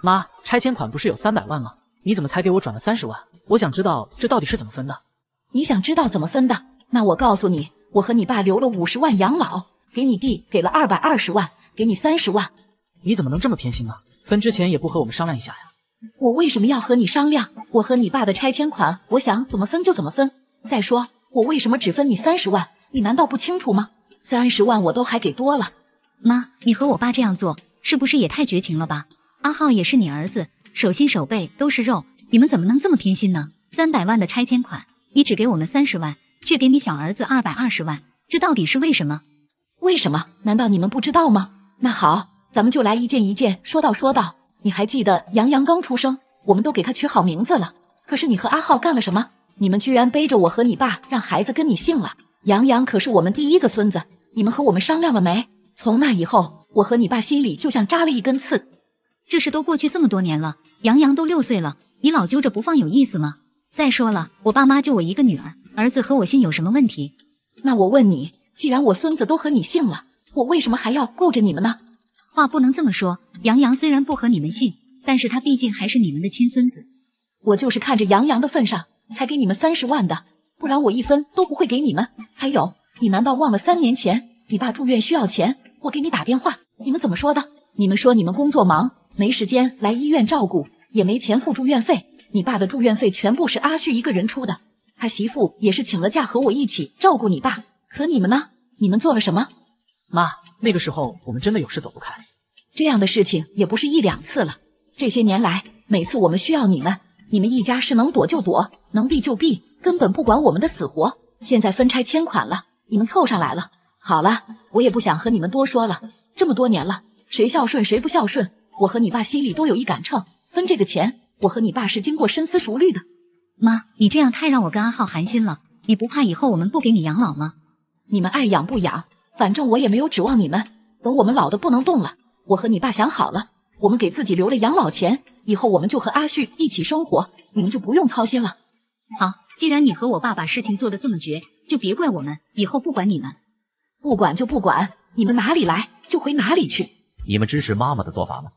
妈，拆迁款不是有三百万吗？你怎么才给我转了三十万？我想知道这到底是怎么分的。你想知道怎么分的？那我告诉你，我和你爸留了五十万养老，给你弟给了二百二十万，给你三十万。你怎么能这么偏心呢？分之前也不和我们商量一下呀？我为什么要和你商量？我和你爸的拆迁款，我想怎么分就怎么分。再说，我为什么只分你三十万？你难道不清楚吗？三十万我都还给多了。妈，你和我爸这样做，是不是也太绝情了吧？阿浩也是你儿子，手心手背都是肉，你们怎么能这么偏心呢？三百万的拆迁款，你只给我们三十万，却给你小儿子二百二十万，这到底是为什么？为什么？难道你们不知道吗？那好，咱们就来一件一件说道说道。你还记得杨洋刚出生，我们都给他取好名字了，可是你和阿浩干了什么？你们居然背着我和你爸，让孩子跟你姓了。杨洋可是我们第一个孙子，你们和我们商量了没？从那以后，我和你爸心里就像扎了一根刺。这事都过去这么多年了，杨洋都六岁了，你老揪着不放有意思吗？再说了，我爸妈就我一个女儿，儿子和我姓有什么问题？那我问你，既然我孙子都和你姓了，我为什么还要顾着你们呢？话不能这么说，杨洋虽然不和你们姓，但是他毕竟还是你们的亲孙子。我就是看着杨洋的份上，才给你们三十万的，不然我一分都不会给你们。还有，你难道忘了三年前你爸住院需要钱？我给你打电话，你们怎么说的？你们说你们工作忙，没时间来医院照顾，也没钱付住院费。你爸的住院费全部是阿旭一个人出的，他媳妇也是请了假和我一起照顾你爸。可你们呢？你们做了什么？妈，那个时候我们真的有事走不开。这样的事情也不是一两次了。这些年来，每次我们需要你们，你们一家是能躲就躲，能避就避，根本不管我们的死活。现在分拆迁款了，你们凑上来了。好了，我也不想和你们多说了。这么多年了，谁孝顺谁不孝顺，我和你爸心里都有一杆秤。分这个钱，我和你爸是经过深思熟虑的。妈，你这样太让我跟阿浩寒心了。你不怕以后我们不给你养老吗？你们爱养不养，反正我也没有指望你们。等我们老的不能动了，我和你爸想好了，我们给自己留了养老钱，以后我们就和阿旭一起生活，你们就不用操心了。好，既然你和我爸把事情做得这么绝，就别怪我们，以后不管你们。不管就不管，你们哪里来就回哪里去。你们支持妈妈的做法吗？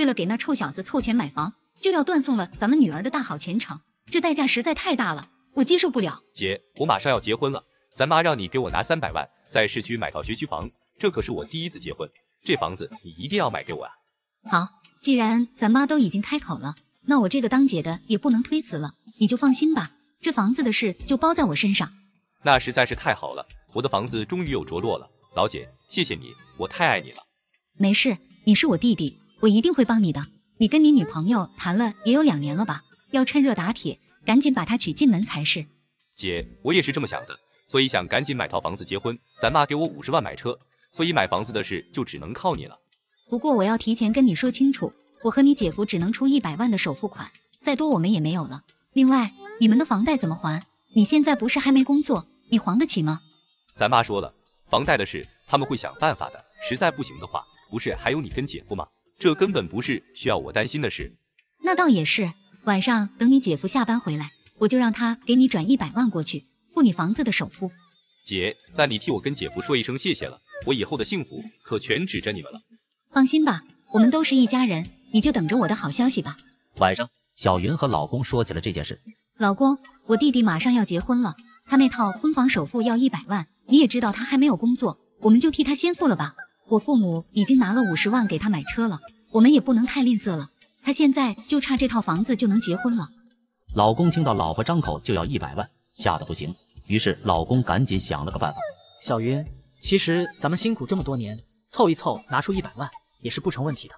为了给那臭小子凑钱买房，就要断送了咱们女儿的大好前程，这代价实在太大了，我接受不了。姐，我马上要结婚了，咱妈让你给我拿三百万，在市区买套学区房，这可是我第一次结婚，这房子你一定要买给我啊！好，既然咱妈都已经开口了，那我这个当姐的也不能推辞了，你就放心吧，这房子的事就包在我身上。那实在是太好了。我的房子终于有着落了，老姐，谢谢你，我太爱你了。没事，你是我弟弟，我一定会帮你的。你跟你女朋友谈了也有两年了吧？要趁热打铁，赶紧把她娶进门才是。姐，我也是这么想的，所以想赶紧买套房子结婚。咱妈给我五十万买车，所以买房子的事就只能靠你了。不过我要提前跟你说清楚，我和你姐夫只能出一百万的首付款，再多我们也没有了。另外，你们的房贷怎么还？你现在不是还没工作，你还得起吗？咱妈说了，房贷的事他们会想办法的。实在不行的话，不是还有你跟姐夫吗？这根本不是需要我担心的事。那倒也是。晚上等你姐夫下班回来，我就让他给你转一百万过去，付你房子的首付。姐，那你替我跟姐夫说一声谢谢了。我以后的幸福可全指着你们了。放心吧，我们都是一家人，你就等着我的好消息吧。晚上，小云和老公说起了这件事。老公，我弟弟马上要结婚了，他那套婚房首付要一百万。你也知道他还没有工作，我们就替他先付了吧。我父母已经拿了五十万给他买车了，我们也不能太吝啬了。他现在就差这套房子就能结婚了。老公听到老婆张口就要一百万，吓得不行，于是老公赶紧想了个办法。小云，其实咱们辛苦这么多年，凑一凑拿出一百万也是不成问题的。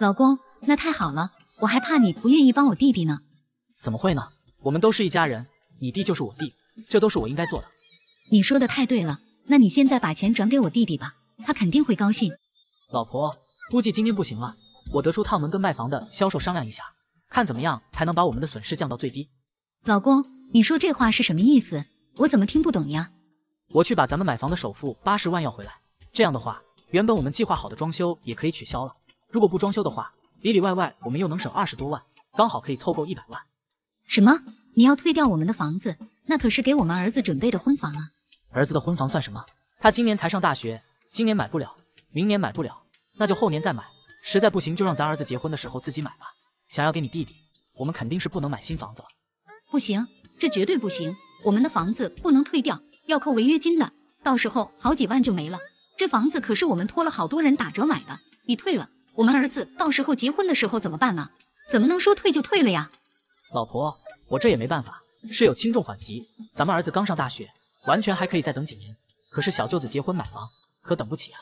老公，那太好了，我还怕你不愿意帮我弟弟呢。怎么会呢？我们都是一家人，你弟就是我弟，这都是我应该做的。你说的太对了，那你现在把钱转给我弟弟吧，他肯定会高兴。老婆，估计今天不行了，我得出趟门跟卖房的销售商量一下，看怎么样才能把我们的损失降到最低。老公，你说这话是什么意思？我怎么听不懂呀？我去把咱们买房的首付八十万要回来，这样的话，原本我们计划好的装修也可以取消了。如果不装修的话，里里外外我们又能省二十多万，刚好可以凑够一百万。什么？你要退掉我们的房子？那可是给我们儿子准备的婚房啊！儿子的婚房算什么？他今年才上大学，今年买不了，明年买不了，那就后年再买。实在不行就让咱儿子结婚的时候自己买吧。想要给你弟弟，我们肯定是不能买新房子了。不行，这绝对不行。我们的房子不能退掉，要扣违约金的，到时候好几万就没了。这房子可是我们托了好多人打折买的，你退了，我们儿子到时候结婚的时候怎么办呢？怎么能说退就退了呀？老婆，我这也没办法，事有轻重缓急。咱们儿子刚上大学，完全还可以再等几年。可是小舅子结婚买房，可等不起啊！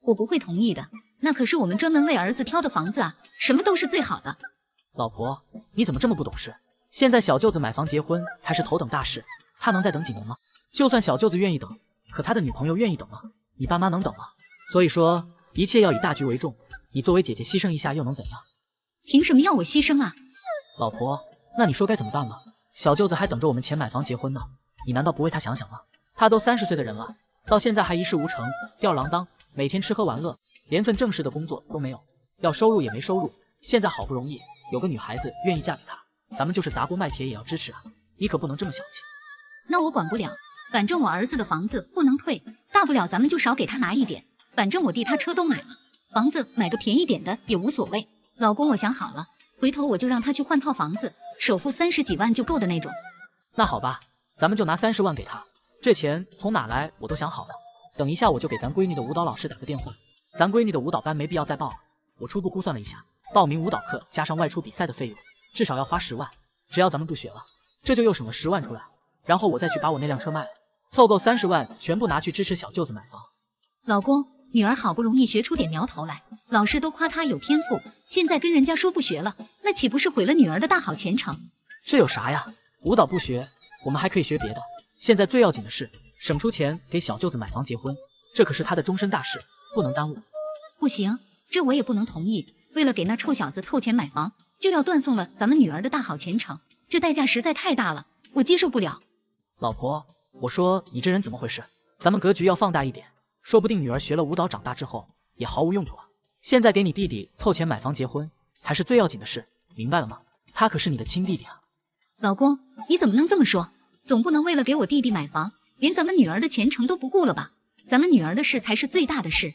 我不会同意的，那可是我们专门为儿子挑的房子啊，什么都是最好的。老婆，你怎么这么不懂事？现在小舅子买房结婚才是头等大事，他能再等几年吗？就算小舅子愿意等，可他的女朋友愿意等吗？你爸妈能等吗？所以说，一切要以大局为重。你作为姐姐牺牲一下又能怎样？凭什么要我牺牲啊？老婆，那你说该怎么办吧？小舅子还等着我们钱买房结婚呢，你难道不为他想想吗？他都三十岁的人了，到现在还一事无成，吊儿郎当，每天吃喝玩乐，连份正式的工作都没有，要收入也没收入。现在好不容易有个女孩子愿意嫁给他，咱们就是砸锅卖铁也要支持啊！你可不能这么小气。那我管不了，反正我儿子的房子不能退，大不了咱们就少给他拿一点。反正我弟他车都买了，房子买个便宜点的也无所谓。老公，我想好了，回头我就让他去换套房子，首付三十几万就够的那种。那好吧，咱们就拿三十万给他。这钱从哪来我都想好了，等一下我就给咱闺女的舞蹈老师打个电话。咱闺女的舞蹈班没必要再报了，我初步估算了一下，报名舞蹈课加上外出比赛的费用，至少要花十万。只要咱们不学了，这就又省了十万出来。然后我再去把我那辆车卖了，凑够三十万，全部拿去支持小舅子买房。老公，女儿好不容易学出点苗头来，老师都夸她有天赋，现在跟人家说不学了，那岂不是毁了女儿的大好前程？这有啥呀？舞蹈不学，我们还可以学别的。现在最要紧的是省出钱给小舅子买房结婚，这可是他的终身大事，不能耽误。不行，这我也不能同意。为了给那臭小子凑钱买房，就要断送了咱们女儿的大好前程，这代价实在太大了，我接受不了。老婆，我说你这人怎么回事？咱们格局要放大一点，说不定女儿学了舞蹈长大之后也毫无用处啊。现在给你弟弟凑钱买房结婚才是最要紧的事，明白了吗？他可是你的亲弟弟啊。老公，你怎么能这么说？总不能为了给我弟弟买房，连咱们女儿的前程都不顾了吧？咱们女儿的事才是最大的事。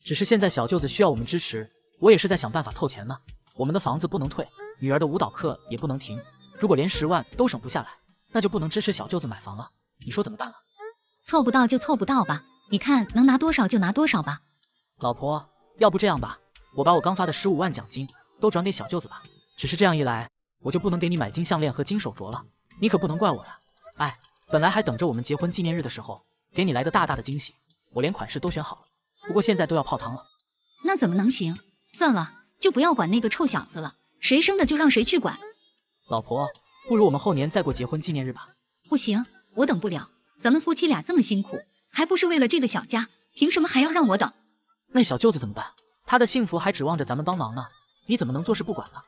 只是现在小舅子需要我们支持，我也是在想办法凑钱呢。我们的房子不能退，女儿的舞蹈课也不能停。如果连十万都省不下来，那就不能支持小舅子买房了，你说怎么办啊？凑不到就凑不到吧，你看能拿多少就拿多少吧。老婆，要不这样吧，我把我刚发的十五万奖金都转给小舅子吧。只是这样一来，我就不能给你买金项链和金手镯了，你可不能怪我呀。哎，本来还等着我们结婚纪念日的时候给你来个大大的惊喜，我连款式都选好了，不过现在都要泡汤了。那怎么能行？算了，就不要管那个臭小子了，谁生的就让谁去管。老婆。不如我们后年再过结婚纪念日吧。不行，我等不了。咱们夫妻俩这么辛苦，还不是为了这个小家？凭什么还要让我等？那小舅子怎么办？他的幸福还指望着咱们帮忙呢。你怎么能坐视不管呢？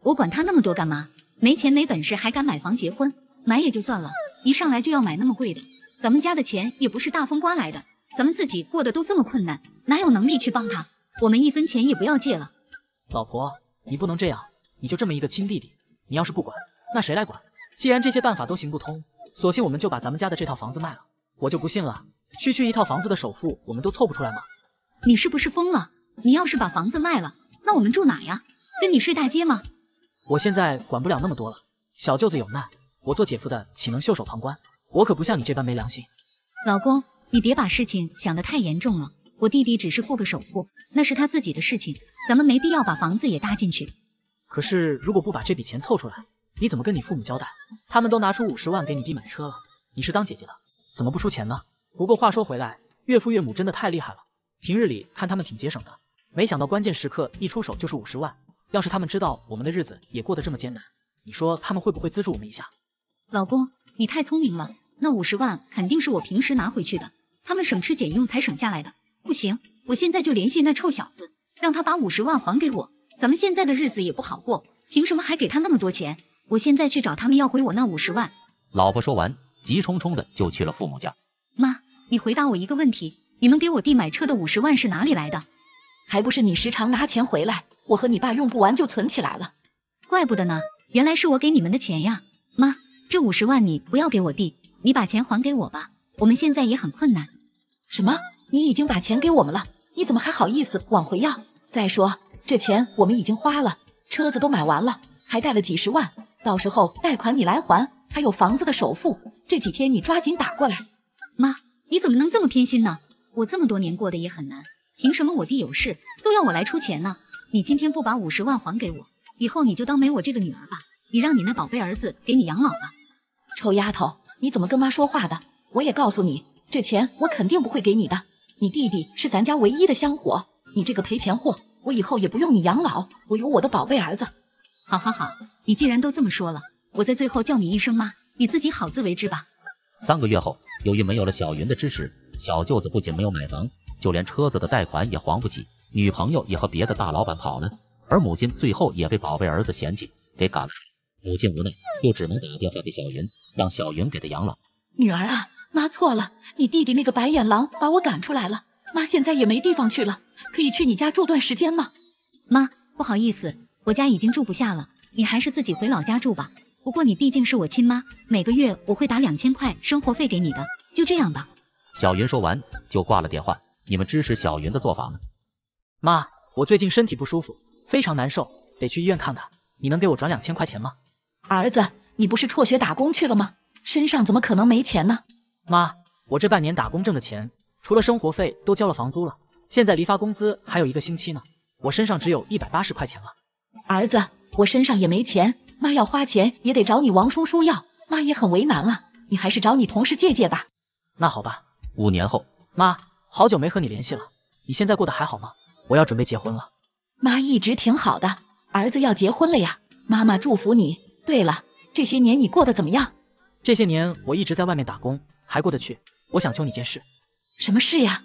我管他那么多干嘛？没钱没本事还敢买房结婚？买也就算了，一上来就要买那么贵的。咱们家的钱也不是大风刮来的，咱们自己过得都这么困难，哪有能力去帮他？我们一分钱也不要借了。老婆，你不能这样，你就这么一个亲弟弟，你要是不管。那谁来管？既然这些办法都行不通，索性我们就把咱们家的这套房子卖了。我就不信了，区区一套房子的首付我们都凑不出来吗？你是不是疯了？你要是把房子卖了，那我们住哪呀？跟你睡大街吗？我现在管不了那么多了。小舅子有难，我做姐夫的岂能袖手旁观？我可不像你这般没良心。老公，你别把事情想得太严重了。我弟弟只是付个首付，那是他自己的事情，咱们没必要把房子也搭进去。可是如果不把这笔钱凑出来，你怎么跟你父母交代？他们都拿出五十万给你弟买车了，你是当姐姐的，怎么不出钱呢？不过话说回来，岳父岳母真的太厉害了，平日里看他们挺节省的，没想到关键时刻一出手就是五十万。要是他们知道我们的日子也过得这么艰难，你说他们会不会资助我们一下？老公，你太聪明了，那五十万肯定是我平时拿回去的，他们省吃俭用才省下来的。不行，我现在就联系那臭小子，让他把五十万还给我。咱们现在的日子也不好过，凭什么还给他那么多钱？我现在去找他们要回我那五十万。老婆说完，急冲冲的就去了父母家。妈，你回答我一个问题：你们给我弟买车的五十万是哪里来的？还不是你时常拿钱回来，我和你爸用不完就存起来了。怪不得呢，原来是我给你们的钱呀。妈，这五十万你不要给我弟，你把钱还给我吧。我们现在也很困难。什么？你已经把钱给我们了？你怎么还好意思往回要？再说，这钱我们已经花了，车子都买完了，还贷了几十万，到时候贷款你来还，还有房子的首付，这几天你抓紧打过来。妈，你怎么能这么偏心呢？我这么多年过得也很难，凭什么我弟有事都要我来出钱呢？你今天不把五十万还给我，以后你就当没我这个女儿吧。你让你那宝贝儿子给你养老吧。臭丫头，你怎么跟妈说话的？我也告诉你，这钱我肯定不会给你的。你弟弟是咱家唯一的香火，你这个赔钱货，我以后也不用你养老，我有我的宝贝儿子。好好好，你既然都这么说了，我在最后叫你一声妈，你自己好自为之吧。三个月后，由于没有了小云的支持，小舅子不仅没有买房，就连车子的贷款也还不起，女朋友也和别的大老板跑了，而母亲最后也被宝贝儿子嫌弃，给赶了。母亲无奈，又只能打电话给小云，让小云给她养老。女儿啊，妈错了，你弟弟那个白眼狼把我赶出来了，妈现在也没地方去了，可以去你家住段时间吗？妈，不好意思，我家已经住不下了，你还是自己回老家住吧。不过你毕竟是我亲妈，每个月我会打两千块生活费给你的，就这样吧。小云说完就挂了电话。你们支持小云的做法吗？妈，我最近身体不舒服，非常难受，得去医院看看。你能给我转两千块钱吗？儿子，你不是辍学打工去了吗？身上怎么可能没钱呢？妈，我这半年打工挣的钱，除了生活费都交了房租了，现在离发工资还有一个星期呢，我身上只有一百八十块钱了。儿子，我身上也没钱，妈要花钱也得找你王叔叔要，妈也很为难啊。你还是找你同事借借吧。那好吧。五年后，妈，好久没和你联系了，你现在过得还好吗？我要准备结婚了。妈一直挺好的，儿子要结婚了呀，妈妈祝福你。对了，这些年你过得怎么样？这些年我一直在外面打工，还过得去。我想求你件事。什么事呀？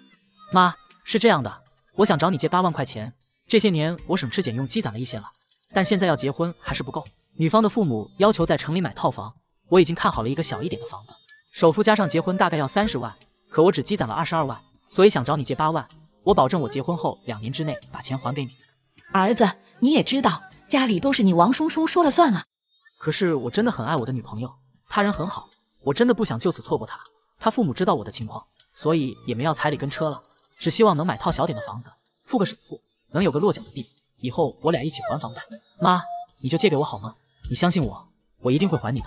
妈，是这样的，我想找你借八万块钱。这些年我省吃俭用积攒了一些了，但现在要结婚还是不够。女方的父母要求在城里买套房，我已经看好了一个小一点的房子，首付加上结婚大概要三十万，可我只积攒了二十二万，所以想找你借八万。我保证我结婚后两年之内把钱还给你。儿子，你也知道家里都是你王叔叔说了算啊。可是我真的很爱我的女朋友，她人很好，我真的不想就此错过她。她父母知道我的情况，所以也没要彩礼跟车了，只希望能买套小点的房子，付个首付，能有个落脚的地，以后我俩一起还房贷。妈，你就借给我好吗？你相信我，我一定会还你的。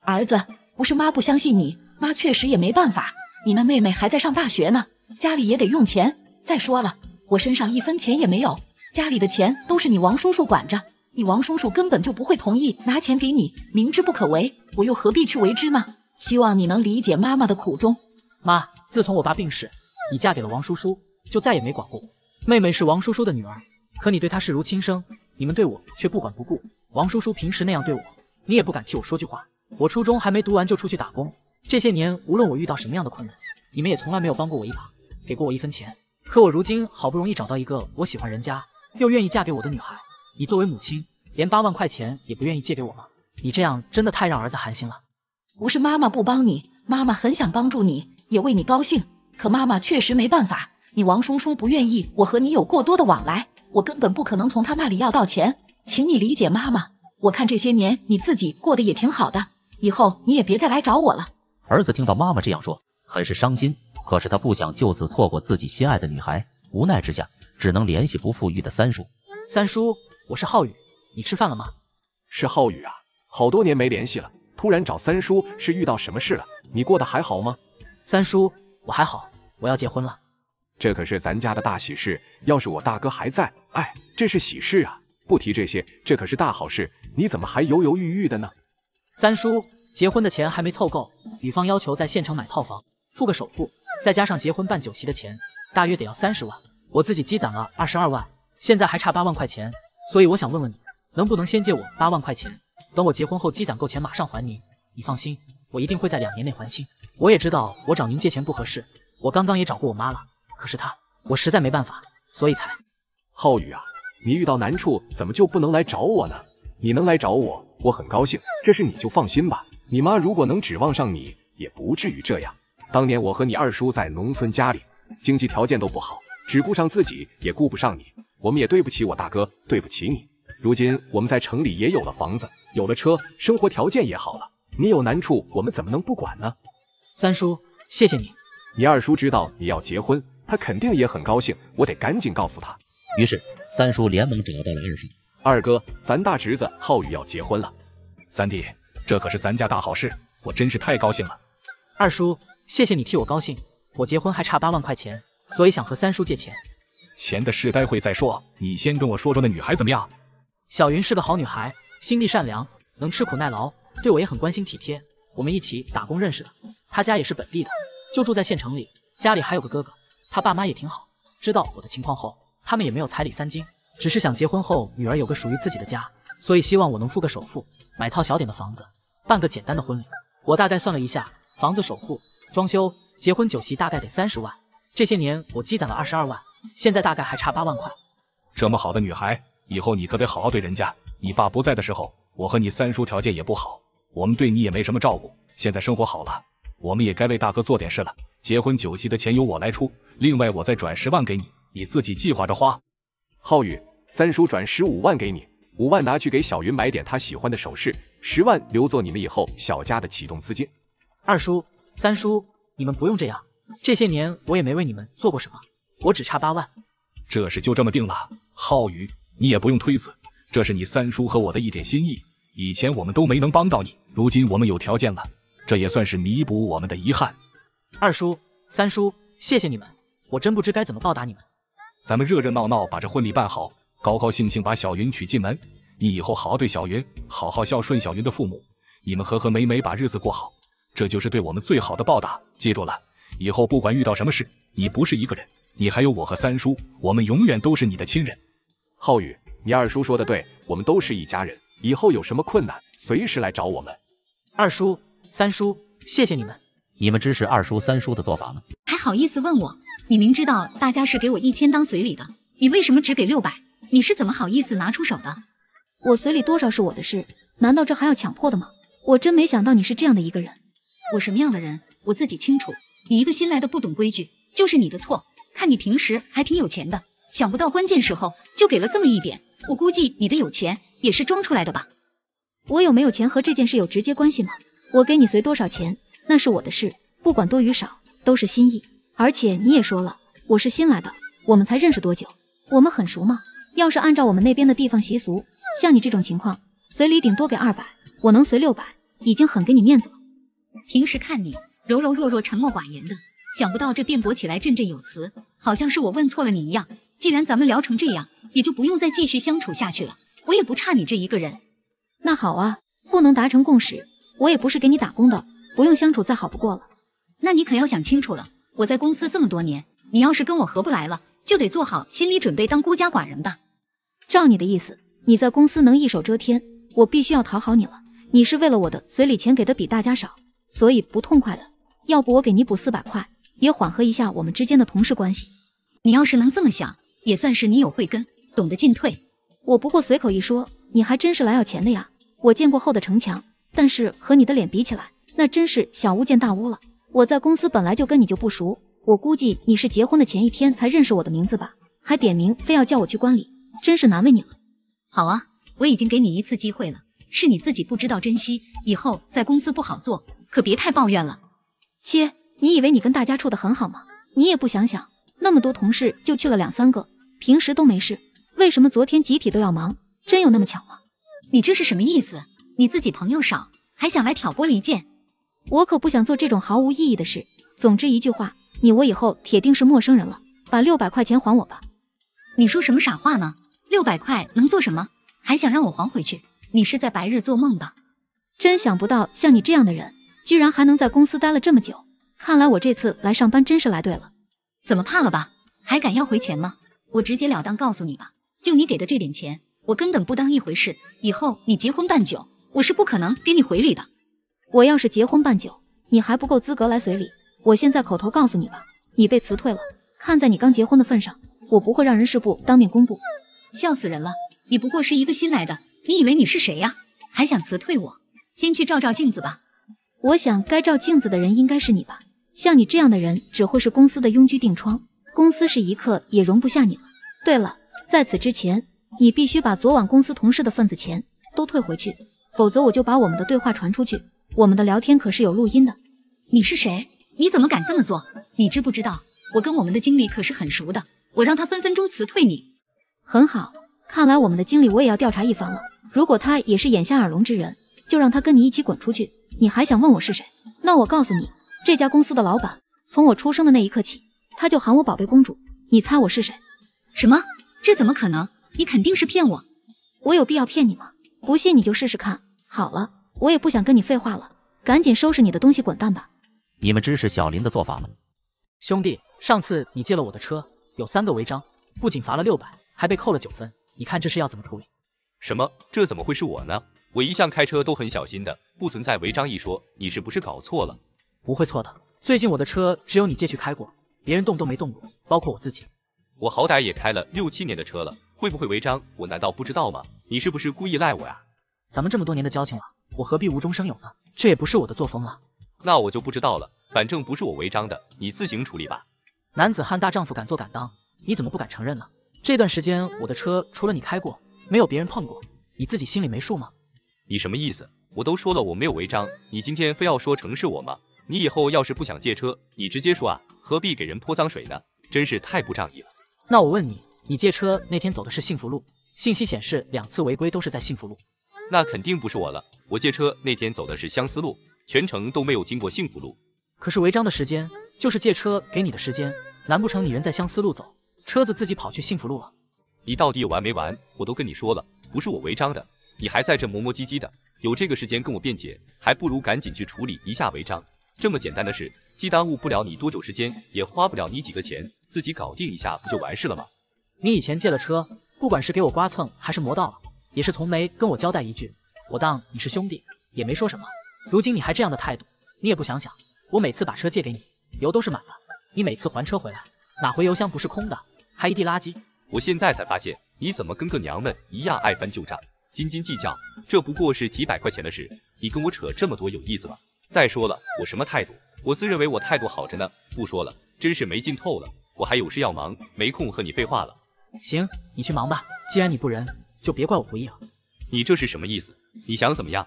儿子，不是妈不相信你，妈确实也没办法。你们妹妹还在上大学呢，家里也得用钱。再说了，我身上一分钱也没有，家里的钱都是你王叔叔管着。你王叔叔根本就不会同意拿钱给你，明知不可为，我又何必去为之呢？希望你能理解妈妈的苦衷。妈，自从我爸病逝，你嫁给了王叔叔，就再也没管过我。妹妹是王叔叔的女儿，可你对她视如亲生，你们对我却不管不顾。王叔叔平时那样对我，你也不敢替我说句话。我初中还没读完就出去打工，这些年无论我遇到什么样的困难，你们也从来没有帮过我一把，给过我一分钱。可我如今好不容易找到一个我喜欢人家又愿意嫁给我的女孩。你作为母亲，连八万块钱也不愿意借给我吗？你这样真的太让儿子寒心了。不是妈妈不帮你，妈妈很想帮助你，也为你高兴。可妈妈确实没办法，你王叔叔不愿意我和你有过多的往来，我根本不可能从他那里要到钱，请你理解妈妈。我看这些年你自己过得也挺好的，以后你也别再来找我了。儿子听到妈妈这样说，很是伤心，可是他不想就此错过自己心爱的女孩，无奈之下，只能联系不富裕的三叔。三叔。我是浩宇，你吃饭了吗？是浩宇啊，好多年没联系了，突然找三叔是遇到什么事了？你过得还好吗？三叔，我还好，我要结婚了，这可是咱家的大喜事，要是我大哥还在，哎，这是喜事啊！不提这些，这可是大好事，你怎么还犹犹豫豫的呢？三叔，结婚的钱还没凑够，女方要求在县城买套房，付个首付，再加上结婚办酒席的钱，大约得要三十万，我自己积攒了二十二万，现在还差八万块钱。所以我想问问你，能不能先借我八万块钱，等我结婚后积攒够钱马上还您。你放心，我一定会在两年内还清。我也知道我找您借钱不合适，我刚刚也找过我妈了，可是她，我实在没办法，所以才。浩宇啊，你遇到难处怎么就不能来找我呢？你能来找我，我很高兴，这事你就放心吧。你妈如果能指望上你，也不至于这样。当年我和你二叔在农村家里，经济条件都不好，只顾上自己，也顾不上你。我们也对不起我大哥，对不起你。如今我们在城里也有了房子，有了车，生活条件也好了。你有难处，我们怎么能不管呢？三叔，谢谢你。你二叔知道你要结婚，他肯定也很高兴。我得赶紧告诉他。于是三叔连忙找到了二叔。二哥，咱大侄子浩宇要结婚了。三弟，这可是咱家大好事，我真是太高兴了。二叔，谢谢你替我高兴。我结婚还差八万块钱，所以想和三叔借钱。钱的事待会再说，你先跟我说说那女孩怎么样？小云是个好女孩，心地善良，能吃苦耐劳，对我也很关心体贴。我们一起打工认识的，她家也是本地的，就住在县城里，家里还有个哥哥，他爸妈也挺好。知道我的情况后，他们也没有彩礼三金，只是想结婚后女儿有个属于自己的家，所以希望我能付个首付，买套小点的房子，办个简单的婚礼。我大概算了一下，房子首付、装修、结婚酒席大概得三十万，这些年我积攒了二十二万。现在大概还差八万块。这么好的女孩，以后你可得好好对人家。你爸不在的时候，我和你三叔条件也不好，我们对你也没什么照顾。现在生活好了，我们也该为大哥做点事了。结婚酒席的钱由我来出，另外我再转十万给你，你自己计划着花。浩宇，三叔转十五万给你，五万拿去给小云买点她喜欢的首饰，十万留作你们以后小家的启动资金。二叔、三叔，你们不用这样，这些年我也没为你们做过什么。我只差八万，这事就这么定了。浩宇，你也不用推辞，这是你三叔和我的一点心意。以前我们都没能帮到你，如今我们有条件了，这也算是弥补我们的遗憾。二叔、三叔，谢谢你们，我真不知该怎么报答你们。咱们热热闹闹把这婚礼办好，高高兴兴把小云娶进门。你以后好好对小云，好好孝顺小云的父母，你们和和美美把日子过好，这就是对我们最好的报答。记住了，以后不管遇到什么事，你不是一个人。你还有我和三叔，我们永远都是你的亲人。浩宇，你二叔说的对，我们都是一家人，以后有什么困难，随时来找我们。二叔、三叔，谢谢你们。你们支持二叔、三叔的做法吗？还好意思问我？你明知道大家是给我一千当随礼的，你为什么只给六百？你是怎么好意思拿出手的？我随礼多少是我的事，难道这还要强迫的吗？我真没想到你是这样的一个人。我什么样的人，我自己清楚。你一个新来的不懂规矩，就是你的错。看你平时还挺有钱的，想不到关键时候就给了这么一点。我估计你的有钱也是装出来的吧？我有没有钱和这件事有直接关系吗？我给你随多少钱那是我的事，不管多与少都是心意。而且你也说了，我是新来的，我们才认识多久？我们很熟吗？要是按照我们那边的地方习俗，像你这种情况，随礼顶多给二百，我能随六百，已经很给你面子了。平时看你柔柔弱弱、沉默寡言的。想不到这辩驳起来振振有词，好像是我问错了你一样。既然咱们聊成这样，也就不用再继续相处下去了。我也不差你这一个人。那好啊，不能达成共识，我也不是给你打工的，不用相处再好不过了。那你可要想清楚了，我在公司这么多年，你要是跟我合不来了，就得做好心理准备当孤家寡人吧。照你的意思，你在公司能一手遮天，我必须要讨好你了。你是为了我的随礼钱给的比大家少，所以不痛快的。要不我给你补四百块。也缓和一下我们之间的同事关系。你要是能这么想，也算是你有慧根，懂得进退。我不过随口一说，你还真是来要钱的呀。我见过厚的城墙，但是和你的脸比起来，那真是小巫见大巫了。我在公司本来就跟你就不熟，我估计你是结婚的前一天才认识我的名字吧？还点名非要叫我去观礼，真是难为你了。好啊，我已经给你一次机会了，是你自己不知道珍惜，以后在公司不好做，可别太抱怨了。切。你以为你跟大家处的很好吗？你也不想想，那么多同事就去了两三个，平时都没事，为什么昨天集体都要忙？真有那么巧吗？你这是什么意思？你自己朋友少，还想来挑拨离间？我可不想做这种毫无意义的事。总之一句话，你我以后铁定是陌生人了。把六百块钱还我吧！你说什么傻话呢？六百块能做什么？还想让我还回去？你是在白日做梦吧？真想不到，像你这样的人，居然还能在公司待了这么久。看来我这次来上班真是来对了，怎么怕了吧？还敢要回钱吗？我直截了当告诉你吧，就你给的这点钱，我根本不当一回事。以后你结婚办酒，我是不可能给你回礼的。我要是结婚办酒，你还不够资格来随礼。我现在口头告诉你吧，你被辞退了。看在你刚结婚的份上，我不会让人事部当面公布。笑死人了！你不过是一个新来的，你以为你是谁呀？还想辞退我？先去照照镜子吧。我想该照镜子的人应该是你吧。像你这样的人，只会是公司的拥居定窗，公司是一刻也容不下你了。对了，在此之前，你必须把昨晚公司同事的份子钱都退回去，否则我就把我们的对话传出去。我们的聊天可是有录音的。你是谁？你怎么敢这么做？你知不知道，我跟我们的经理可是很熟的，我让他分分钟辞退你。很好，看来我们的经理我也要调查一番了。如果他也是眼瞎耳聋之人，就让他跟你一起滚出去。你还想问我是谁？那我告诉你，这家公司的老板，从我出生的那一刻起，他就喊我宝贝公主。你猜我是谁？什么？这怎么可能？你肯定是骗我！我有必要骗你吗？不信你就试试看。好了，我也不想跟你废话了，赶紧收拾你的东西滚蛋吧。你们支持小林的做法吗？兄弟，上次你借了我的车，有三个违章，不仅罚了六百，还被扣了九分。你看这事要怎么处理？什么？这怎么会是我呢？我一向开车都很小心的，不存在违章一说。你是不是搞错了？不会错的。最近我的车只有你借去开过，别人动都没动过，包括我自己。我好歹也开了六七年的车了，会不会违章，我难道不知道吗？你是不是故意赖我呀？咱们这么多年的交情了，我何必无中生有呢？这也不是我的作风啊。那我就不知道了，反正不是我违章的，你自行处理吧。男子汉大丈夫敢做敢当，你怎么不敢承认呢？这段时间我的车除了你开过，没有别人碰过，你自己心里没数吗？你什么意思？我都说了我没有违章，你今天非要说成是我吗？你以后要是不想借车，你直接说啊，何必给人泼脏水呢？真是太不仗义了。那我问你，你借车那天走的是幸福路，信息显示两次违规都是在幸福路。那肯定不是我了，我借车那天走的是相思路，全程都没有经过幸福路。可是违章的时间就是借车给你的时间，难不成你人在相思路走，车子自己跑去幸福路了？你到底有完没完？我都跟你说了，不是我违章的，你还在这磨磨唧唧的，有这个时间跟我辩解，还不如赶紧去处理一下违章。这么简单的事，既耽误不了你多久时间，也花不了你几个钱，自己搞定一下不就完事了吗？你以前借了车，不管是给我刮蹭还是磨到了，也是从没跟我交代一句，我当你是兄弟，也没说什么。如今你还这样的态度，你也不想想，我每次把车借给你，油都是满的，你每次还车回来，哪回油箱不是空的，还一地垃圾？我现在才发现，你怎么跟个娘们一样爱翻旧账，斤斤计较？这不过是几百块钱的事，你跟我扯这么多有意思吗？再说了，我什么态度？我自认为我态度好着呢。不说了，真是没劲透了。我还有事要忙，没空和你废话了。行，你去忙吧。既然你不仁，就别怪我不义了。你这是什么意思？你想怎么样？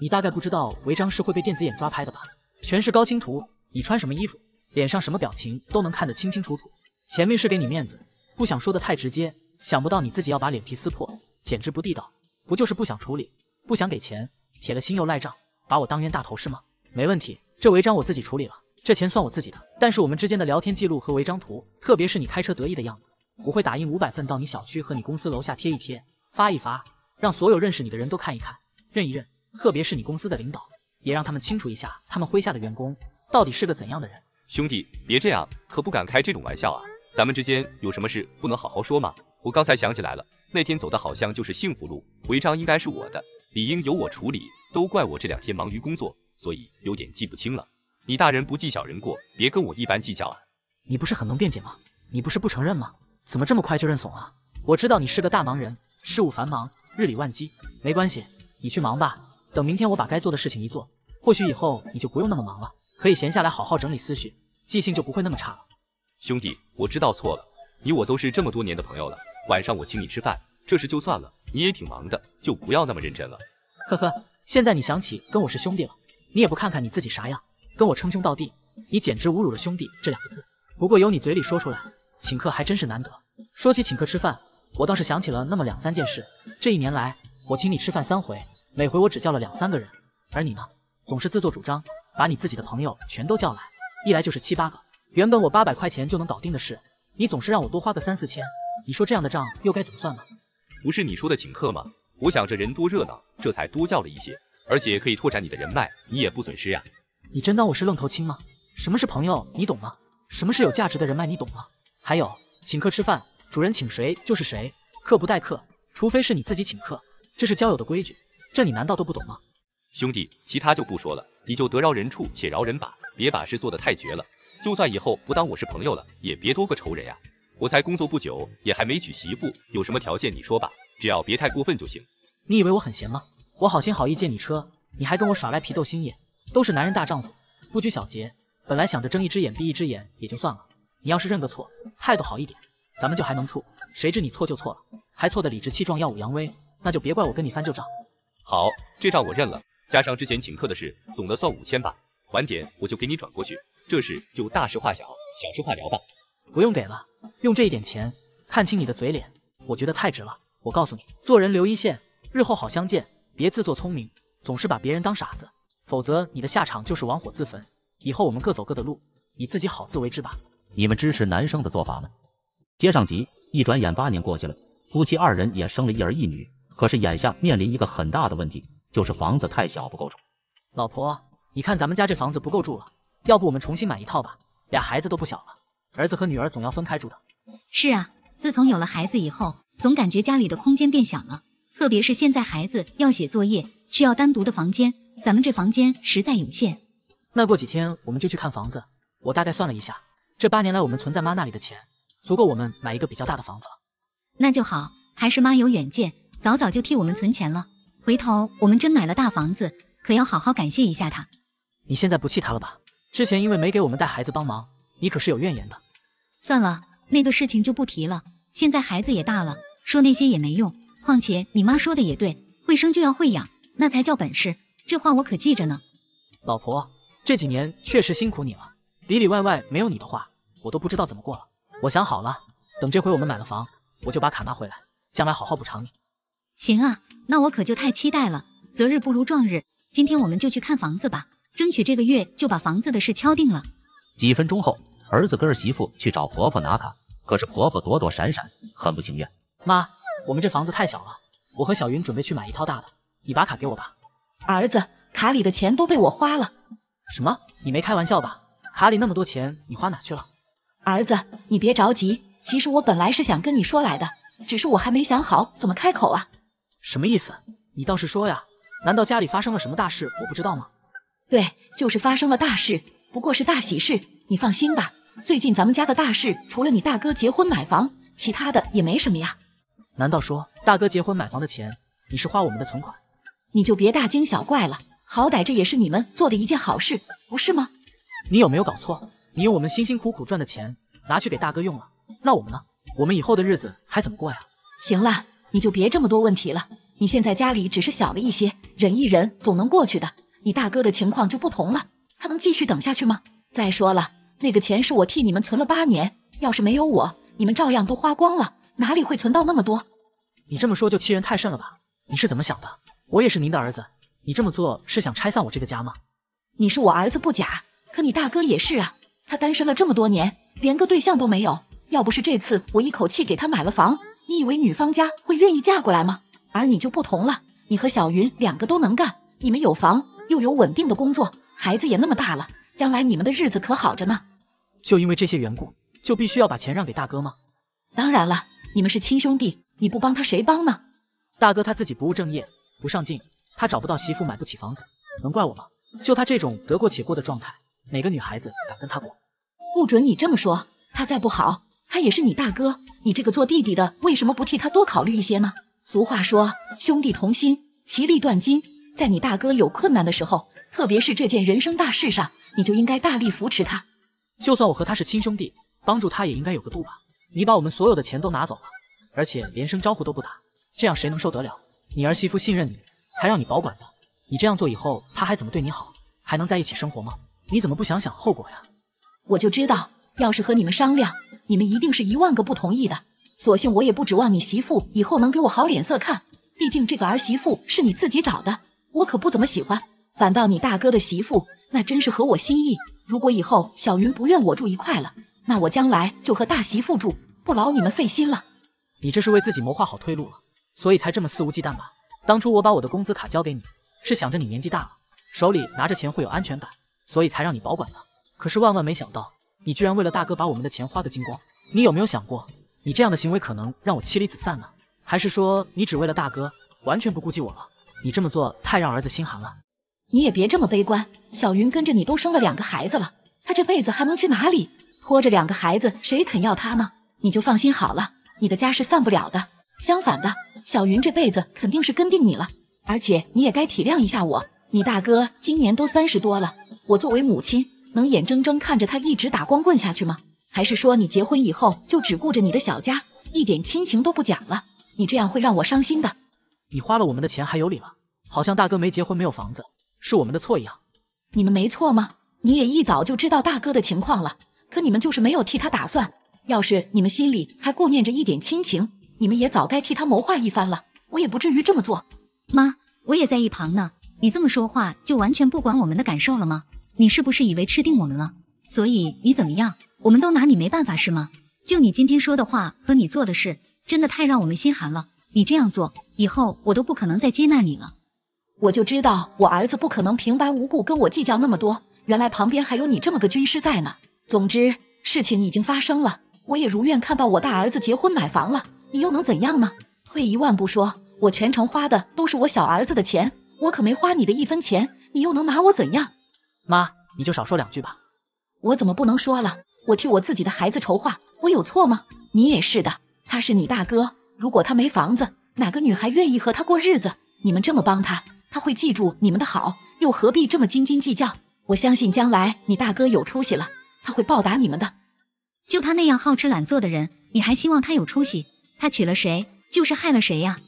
你大概不知道违章是会被电子眼抓拍的吧？全是高清图，你穿什么衣服，脸上什么表情都能看得清清楚楚。前面是给你面子，不想说的太直接，想不到你自己要把脸皮撕破，简直不地道。不就是不想处理，不想给钱，铁了心又赖账，把我当冤大头是吗？没问题，这违章我自己处理了，这钱算我自己的。但是我们之间的聊天记录和违章图，特别是你开车得意的样子，我会打印五百份到你小区和你公司楼下贴一贴，发一发，让所有认识你的人都看一看，认一认。特别是你公司的领导，也让他们清楚一下，他们麾下的员工到底是个怎样的人。兄弟，别这样，可不敢开这种玩笑啊！咱们之间有什么事不能好好说吗？我刚才想起来了，那天走的好像就是幸福路，违章应该是我的，理应由我处理，都怪我这两天忙于工作。所以有点记不清了。你大人不计小人过，别跟我一般计较啊！你不是很能辩解吗？你不是不承认吗？怎么这么快就认怂了？我知道你是个大忙人，事务繁忙，日理万机。没关系，你去忙吧。等明天我把该做的事情一做，或许以后你就不用那么忙了，可以闲下来好好整理思绪，记性就不会那么差了。兄弟，我知道错了。你我都是这么多年的朋友了，晚上我请你吃饭，这事就算了。你也挺忙的，就不要那么认真了。呵呵，现在你想起跟我是兄弟了？你也不看看你自己啥样，跟我称兄道弟，你简直侮辱了“兄弟”这两个字。不过由你嘴里说出来，请客还真是难得。说起请客吃饭，我倒是想起了那么两三件事。这一年来，我请你吃饭三回，每回我只叫了两三个人，而你呢，总是自作主张，把你自己的朋友全都叫来，一来就是七八个。原本我八百块钱就能搞定的事，你总是让我多花个三四千。你说这样的账又该怎么算呢？不是你说的请客吗？我想着人多热闹，这才多叫了一些。而且可以拓展你的人脉，你也不损失呀。你真当我是愣头青吗？什么是朋友，你懂吗？什么是有价值的人脉，你懂吗？还有，请客吃饭，主人请谁就是谁，客不待客，除非是你自己请客，这是交友的规矩，这你难道都不懂吗？兄弟，其他就不说了，你就得饶人处且饶人吧，别把事做得太绝了。就算以后不当我是朋友了，也别多个仇人呀。我才工作不久，也还没娶媳妇，有什么条件你说吧，只要别太过分就行。你以为我很闲吗？我好心好意借你车，你还跟我耍赖皮斗心眼，都是男人大丈夫，不拘小节。本来想着睁一只眼闭一只眼也就算了，你要是认个错，态度好一点，咱们就还能处。谁知你错就错了，还错得理直气壮，耀武扬威，那就别怪我跟你翻旧账。好，这账我认了，加上之前请客的事，总的算五千吧。晚点我就给你转过去，这事就大事化小，小事化了吧。不用给了，用这一点钱看清你的嘴脸，我觉得太值了。我告诉你，做人留一线，日后好相见。别自作聪明，总是把别人当傻子，否则你的下场就是玩火自焚。以后我们各走各的路，你自己好自为之吧。你们支持男生的做法吗？接上集，一转眼八年过去了，夫妻二人也生了一儿一女。可是眼下面临一个很大的问题，就是房子太小不够住。老婆，你看咱们家这房子不够住了，要不我们重新买一套吧？俩孩子都不小了，儿子和女儿总要分开住的。是啊，自从有了孩子以后，总感觉家里的空间变小了，特别是现在孩子要写作业，需要单独的房间，咱们这房间实在有限。那过几天我们就去看房子。我大概算了一下，这八年来我们存在妈那里的钱，足够我们买一个比较大的房子了。那就好，还是妈有远见。早早就替我们存钱了，回头我们真买了大房子，可要好好感谢一下她。你现在不气她了吧？之前因为没给我们带孩子帮忙，你可是有怨言的。算了，那个事情就不提了。现在孩子也大了，说那些也没用。况且你妈说的也对，会生就要会养，那才叫本事。这话我可记着呢。老婆，这几年确实辛苦你了，里里外外没有你的话，我都不知道怎么过了。我想好了，等这回我们买了房，我就把卡拿回来，将来好好补偿你。行啊，那我可就太期待了。择日不如撞日，今天我们就去看房子吧，争取这个月就把房子的事敲定了。几分钟后，儿子跟儿媳妇去找婆婆拿卡，可是婆婆躲躲闪闪，很不情愿。妈，我们这房子太小了，我和小云准备去买一套大的，你把卡给我吧。儿子，卡里的钱都被我花了。什么？你没开玩笑吧？卡里那么多钱，你花哪去了？儿子，你别着急，其实我本来是想跟你说来的，只是我还没想好怎么开口啊。什么意思？你倒是说呀！难道家里发生了什么大事，我不知道吗？对，就是发生了大事，不过是大喜事。你放心吧，最近咱们家的大事，除了你大哥结婚买房，其他的也没什么呀。难道说大哥结婚买房的钱，你是花我们的存款？你就别大惊小怪了，好歹这也是你们做的一件好事，不是吗？你有没有搞错？你用我们辛辛苦苦赚的钱拿去给大哥用了，那我们呢？我们以后的日子还怎么过呀？行了。你就别这么多问题了。你现在家里只是小了一些，忍一忍总能过去的。你大哥的情况就不同了，他能继续等下去吗？再说了，那个钱是我替你们存了八年，要是没有我，你们照样都花光了，哪里会存到那么多？你这么说就欺人太甚了吧？你是怎么想的？我也是您的儿子，你这么做是想拆散我这个家吗？你是我儿子不假，可你大哥也是啊，他单身了这么多年，连个对象都没有。要不是这次我一口气给他买了房。你以为女方家会愿意嫁过来吗？而你就不同了，你和小云两个都能干，你们有房又有稳定的工作，孩子也那么大了，将来你们的日子可好着呢。就因为这些缘故，就必须要把钱让给大哥吗？当然了，你们是亲兄弟，你不帮他谁帮呢？大哥他自己不务正业，不上进，他找不到媳妇，买不起房子，能怪我吗？就他这种得过且过的状态，哪个女孩子敢跟他过？不准你这么说，他再不好。他也是你大哥，你这个做弟弟的为什么不替他多考虑一些呢？俗话说，兄弟同心，其利断金。在你大哥有困难的时候，特别是这件人生大事上，你就应该大力扶持他。就算我和他是亲兄弟，帮助他也应该有个度吧？你把我们所有的钱都拿走了，而且连声招呼都不打，这样谁能受得了？你儿媳妇信任你，才让你保管的。你这样做以后，他还怎么对你好？还能在一起生活吗？你怎么不想想后果呀？我就知道，要是和你们商量。你们一定是一万个不同意的，索性我也不指望你媳妇以后能给我好脸色看，毕竟这个儿媳妇是你自己找的，我可不怎么喜欢。反倒你大哥的媳妇，那真是合我心意。如果以后小云不愿我住一块了，那我将来就和大媳妇住，不劳你们费心了。你这是为自己谋划好退路了，所以才这么肆无忌惮吧？当初我把我的工资卡交给你，是想着你年纪大了，手里拿着钱会有安全感，所以才让你保管的。可是万万没想到。你居然为了大哥把我们的钱花个精光，你有没有想过，你这样的行为可能让我妻离子散呢？还是说你只为了大哥，完全不顾及我了？你这么做太让儿子心寒了。你也别这么悲观，小云跟着你都生了两个孩子了，她这辈子还能去哪里？拖着两个孩子，谁肯要他呢？你就放心好了，你的家是散不了的。相反的，小云这辈子肯定是跟定你了。而且你也该体谅一下我，你大哥今年都三十多了，我作为母亲。能眼睁睁看着他一直打光棍下去吗？还是说你结婚以后就只顾着你的小家，一点亲情都不讲了？你这样会让我伤心的。你花了我们的钱还有理了？好像大哥没结婚没有房子是我们的错一样。你们没错吗？你也一早就知道大哥的情况了，可你们就是没有替他打算。要是你们心里还顾念着一点亲情，你们也早该替他谋划一番了，我也不至于这么做。妈，我也在一旁呢，你这么说话就完全不管我们的感受了吗？你是不是以为吃定我们了？所以你怎么样，我们都拿你没办法是吗？就你今天说的话和你做的事，真的太让我们心寒了。你这样做，以后我都不可能再接纳你了。我就知道我儿子不可能平白无故跟我计较那么多，原来旁边还有你这么个军师在呢。总之，事情已经发生了，我也如愿看到我大儿子结婚买房了。你又能怎样呢？退一万步说，我全程花的都是我小儿子的钱，我可没花你的一分钱，你又能拿我怎样？妈，你就少说两句吧。我怎么不能说了？我替我自己的孩子筹划，我有错吗？你也是的，他是你大哥，如果他没房子，哪个女孩愿意和他过日子？你们这么帮他。他会记住你们的好，又何必这么斤斤计较？我相信将来你大哥有出息了，他会报答你们的。就他那样好吃懒做的人，你还希望他有出息？他娶了谁，就是害了谁呀？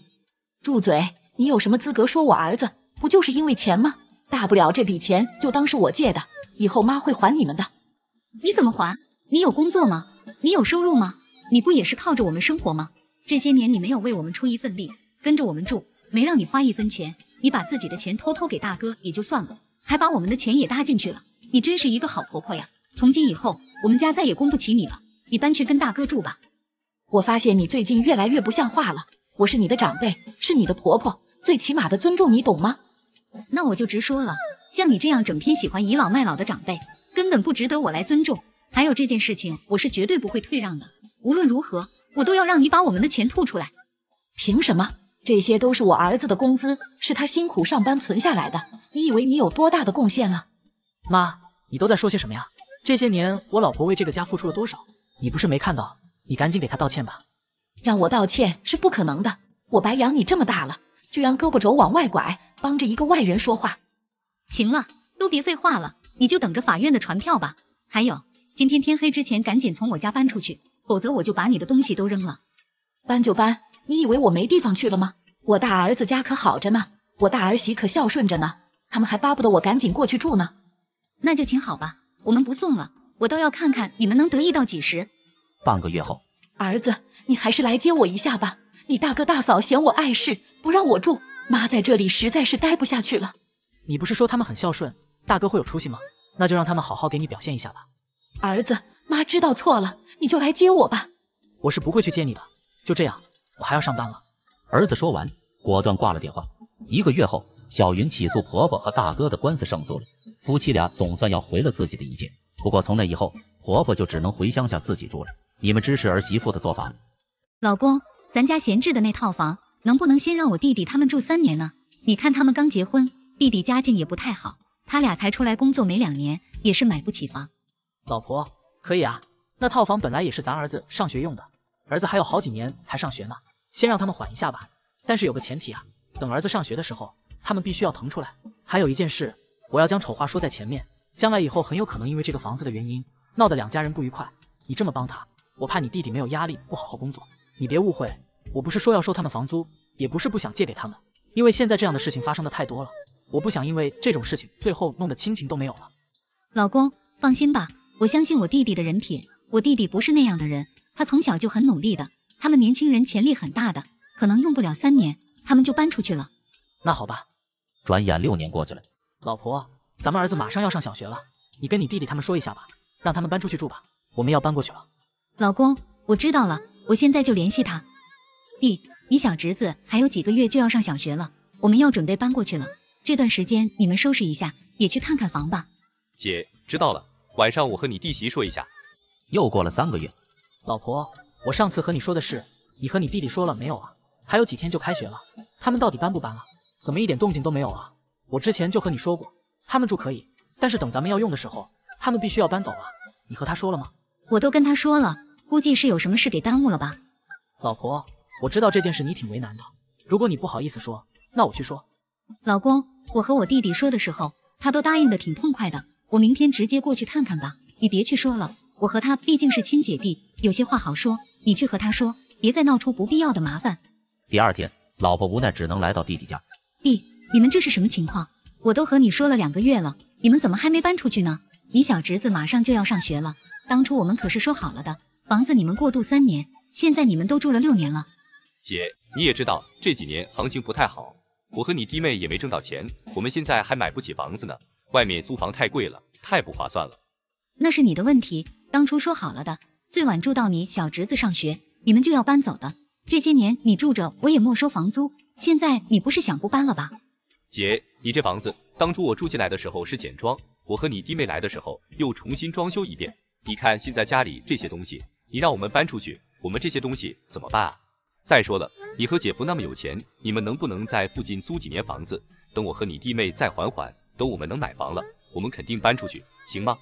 住嘴！你有什么资格说我儿子？不就是因为钱吗？大不了这笔钱就当是我借的，以后妈会还你们的。你怎么还？你有工作吗？你有收入吗？你不也是靠着我们生活吗？这些年你没有为我们出一份力，跟着我们住，没让你花一分钱。你把自己的钱偷偷给大哥也就算了，还把我们的钱也搭进去了。你真是一个好婆婆呀！从今以后，我们家再也供不起你了。你搬去跟大哥住吧。我发现你最近越来越不像话了。我是你的长辈，是你的婆婆，最起码的尊重你懂吗？那我就直说了，像你这样整天喜欢倚老卖老的长辈，根本不值得我来尊重。还有这件事情，我是绝对不会退让的。无论如何，我都要让你把我们的钱吐出来。凭什么？这些都是我儿子的工资，是他辛苦上班存下来的。你以为你有多大的贡献啊？妈，你都在说些什么呀？这些年我老婆为这个家付出了多少，你不是没看到？你赶紧给她道歉吧。让我道歉是不可能的。我白养你这么大了，居然胳膊肘往外拐，帮着一个外人说话。行了，都别废话了，你就等着法院的传票吧。还有，今天天黑之前赶紧从我家搬出去，否则我就把你的东西都扔了。搬就搬。你以为我没地方去了吗？我大儿子家可好着呢，我大儿媳可孝顺着呢，他们还巴不得我赶紧过去住呢。那就请好吧，我们不送了，我倒要看看你们能得意到几时。半个月后，儿子，你还是来接我一下吧。你大哥大嫂嫌我碍事，不让我住，妈在这里实在是待不下去了。你不是说他们很孝顺，大哥会有出息吗？那就让他们好好给你表现一下吧。儿子，妈知道错了，你就来接我吧。我是不会去接你的，就这样。我还要上班了。儿子说完，果断挂了电话。一个月后，小云起诉婆婆和大哥的官司胜诉了，夫妻俩总算要回了自己的一切。不过从那以后，婆婆就只能回乡下自己住了。你们支持儿媳妇的做法吗？老公，咱家闲置的那套房，能不能先让我弟弟他们住三年呢？你看他们刚结婚，弟弟家境也不太好，他俩才出来工作没两年，也是买不起房。老婆，可以啊，那套房本来也是咱儿子上学用的，儿子还有好几年才上学呢。先让他们缓一下吧，但是有个前提啊，等儿子上学的时候，他们必须要腾出来。还有一件事，我要将丑话说在前面，将来以后很有可能因为这个房子的原因，闹得两家人不愉快。你这么帮他，我怕你弟弟没有压力，不好好工作。你别误会，我不是说要收他们房租，也不是不想借给他们，因为现在这样的事情发生的太多了，我不想因为这种事情最后弄得亲情都没有了。老公，放心吧，我相信我弟弟的人品，我弟弟不是那样的人，他从小就很努力的。他们年轻人潜力很大的，可能用不了三年，他们就搬出去了。那好吧。转眼六年过去了，老婆，咱们儿子马上要上小学了，你跟你弟弟他们说一下吧，让他们搬出去住吧，我们要搬过去了。老公，我知道了，我现在就联系他。弟，你小侄子还有几个月就要上小学了，我们要准备搬过去了。这段时间你们收拾一下，也去看看房吧。姐，知道了，晚上我和你弟媳说一下。又过了三个月，老婆。我上次和你说的事，你和你弟弟说了没有啊？还有几天就开学了，他们到底搬不搬了？怎么一点动静都没有啊？我之前就和你说过，他们住可以，但是等咱们要用的时候，他们必须要搬走啊。你和他说了吗？我都跟他说了，估计是有什么事给耽误了吧。老婆，我知道这件事你挺为难的，如果你不好意思说，那我去说。老公，我和我弟弟说的时候，他都答应的挺痛快的，我明天直接过去看看吧。你别去说了，我和他毕竟是亲姐弟，有些话好说。你去和他说，别再闹出不必要的麻烦。第二天，老婆无奈只能来到弟弟家。弟，你们这是什么情况？我都和你说了两个月了，你们怎么还没搬出去呢？你小侄子马上就要上学了，当初我们可是说好了的，房子你们过渡三年，现在你们都住了六年了。姐，你也知道这几年行情不太好，我和你弟妹也没挣到钱，我们现在还买不起房子呢，外面租房太贵了，太不划算了。那是你的问题，当初说好了的，最晚住到你小侄子上学，你们就要搬走的。这些年你住着，我也没收房租，现在你不是想不搬了吧？姐，你这房子当初我住进来的时候是简装，我和你弟妹来的时候又重新装修一遍，你看现在家里这些东西，你让我们搬出去，我们这些东西怎么办啊？再说了，你和姐夫那么有钱，你们能不能在附近租几年房子？等我和你弟妹再缓缓，等我们能买房了，我们肯定搬出去，行吗？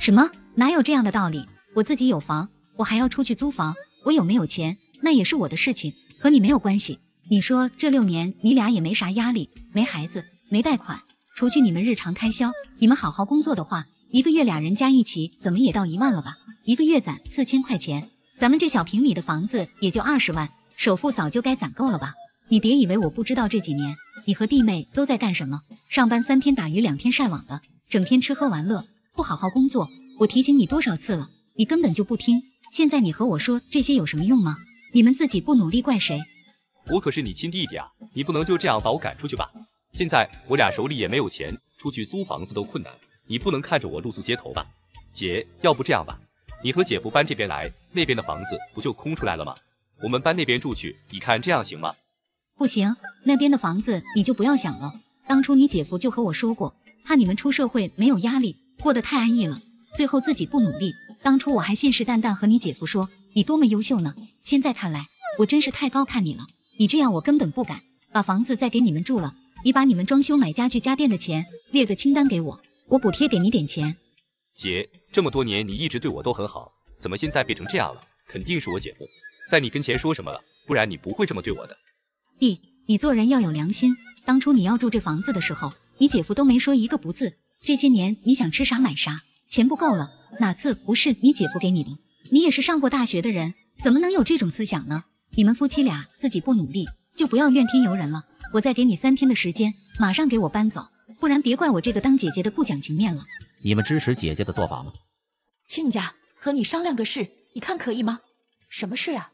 什么？哪有这样的道理？我自己有房，我还要出去租房，我有没有钱那也是我的事情，和你没有关系。你说这六年你俩也没啥压力，没孩子，没贷款，除去你们日常开销，你们好好工作的话，一个月俩人加一起怎么也到一万了吧？一个月攒四千块钱，咱们这小平米的房子也就二十万。首付早就该攒够了吧？你别以为我不知道这几年你和弟妹都在干什么，上班三天打鱼两天晒网的，整天吃喝玩乐，不好好工作。我提醒你多少次了，你根本就不听。现在你和我说这些有什么用吗？你们自己不努力怪谁？我可是你亲弟弟啊，你不能就这样把我赶出去吧？现在我俩手里也没有钱，出去租房子都困难，你不能看着我露宿街头吧？姐，要不这样吧，你和姐夫搬这边来，那边的房子不就空出来了吗？我们搬那边住去，你看这样行吗？不行，那边的房子你就不要想了。当初你姐夫就和我说过，怕你们出社会没有压力，过得太安逸了，最后自己不努力。当初我还信誓旦旦和你姐夫说你多么优秀呢，现在看来我真是太高看你了。你这样我根本不敢把房子再给你们住了。你把你们装修买家具家电的钱列个清单给我，我补贴给你点钱。姐，这么多年你一直对我都很好，怎么现在变成这样了？肯定是我姐夫。在你跟前说什么了？不然你不会这么对我的。弟，你做人要有良心。当初你要住这房子的时候，你姐夫都没说一个不字。这些年你想吃啥买啥，钱不够了，哪次不是你姐夫给你的？你也是上过大学的人，怎么能有这种思想呢？你们夫妻俩自己不努力，就不要怨天尤人了。我再给你三天的时间，马上给我搬走，不然别怪我这个当姐姐的不讲情面了。你们支持姐姐的做法吗？亲家，和你商量个事，你看可以吗？什么事啊？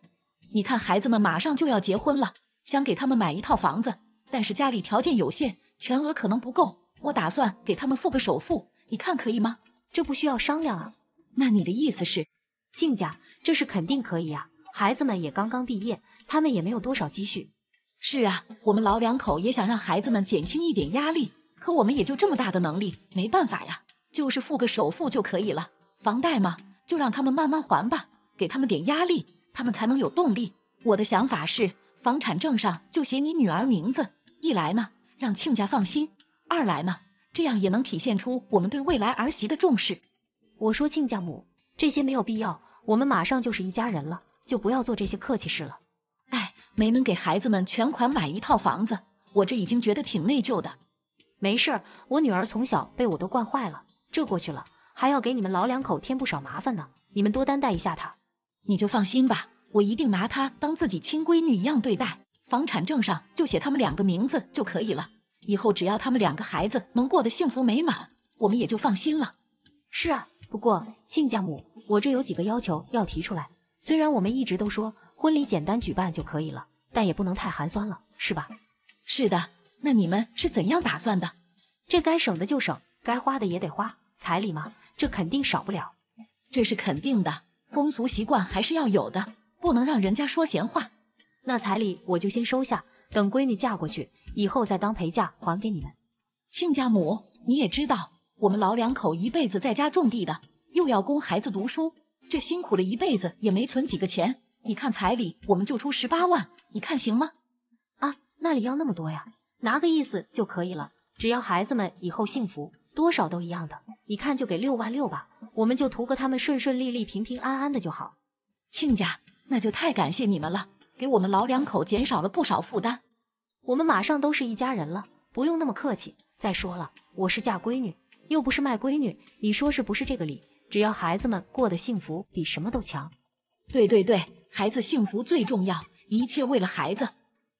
你看，孩子们马上就要结婚了，想给他们买一套房子，但是家里条件有限，全额可能不够。我打算给他们付个首付，你看可以吗？这不需要商量啊。那你的意思是，亲家，这事肯定可以啊。孩子们也刚刚毕业，他们也没有多少积蓄。是啊，我们老两口也想让孩子们减轻一点压力，可我们也就这么大的能力，没办法呀，就是付个首付就可以了。房贷嘛，就让他们慢慢还吧，给他们点压力。他们才能有动力。我的想法是，房产证上就写你女儿名字，一来呢让亲家放心，二来呢这样也能体现出我们对未来儿媳的重视。我说亲家母，这些没有必要，我们马上就是一家人了，就不要做这些客气事了。哎，没能给孩子们全款买一套房子，我这已经觉得挺内疚的。没事儿，我女儿从小被我都惯坏了，这过去了还要给你们老两口添不少麻烦呢，你们多担待一下她。你就放心吧，我一定拿她当自己亲闺女一样对待。房产证上就写他们两个名字就可以了，以后只要他们两个孩子能过得幸福美满，我们也就放心了。是啊，不过亲家母，我这有几个要求要提出来。虽然我们一直都说婚礼简单举办就可以了，但也不能太寒酸了，是吧？是的，那你们是怎样打算的？这该省的就省，该花的也得花，彩礼嘛，这肯定少不了。这是肯定的。风俗习惯还是要有的，不能让人家说闲话。那彩礼我就先收下，等闺女嫁过去以后再当陪嫁还给你们。亲家母，你也知道，我们老两口一辈子在家种地的，又要供孩子读书，这辛苦了一辈子也没存几个钱。你看彩礼，我们就出十八万，你看行吗？啊，那里要那么多呀？拿个意思就可以了，只要孩子们以后幸福。多少都一样的，你看就给六万六吧，我们就图个他们顺顺利利、平平安安的就好。亲家，那就太感谢你们了，给我们老两口减少了不少负担。我们马上都是一家人了，不用那么客气。再说了，我是嫁闺女，又不是卖闺女，你说是不是这个理？只要孩子们过得幸福，比什么都强。对对对，孩子幸福最重要，一切为了孩子。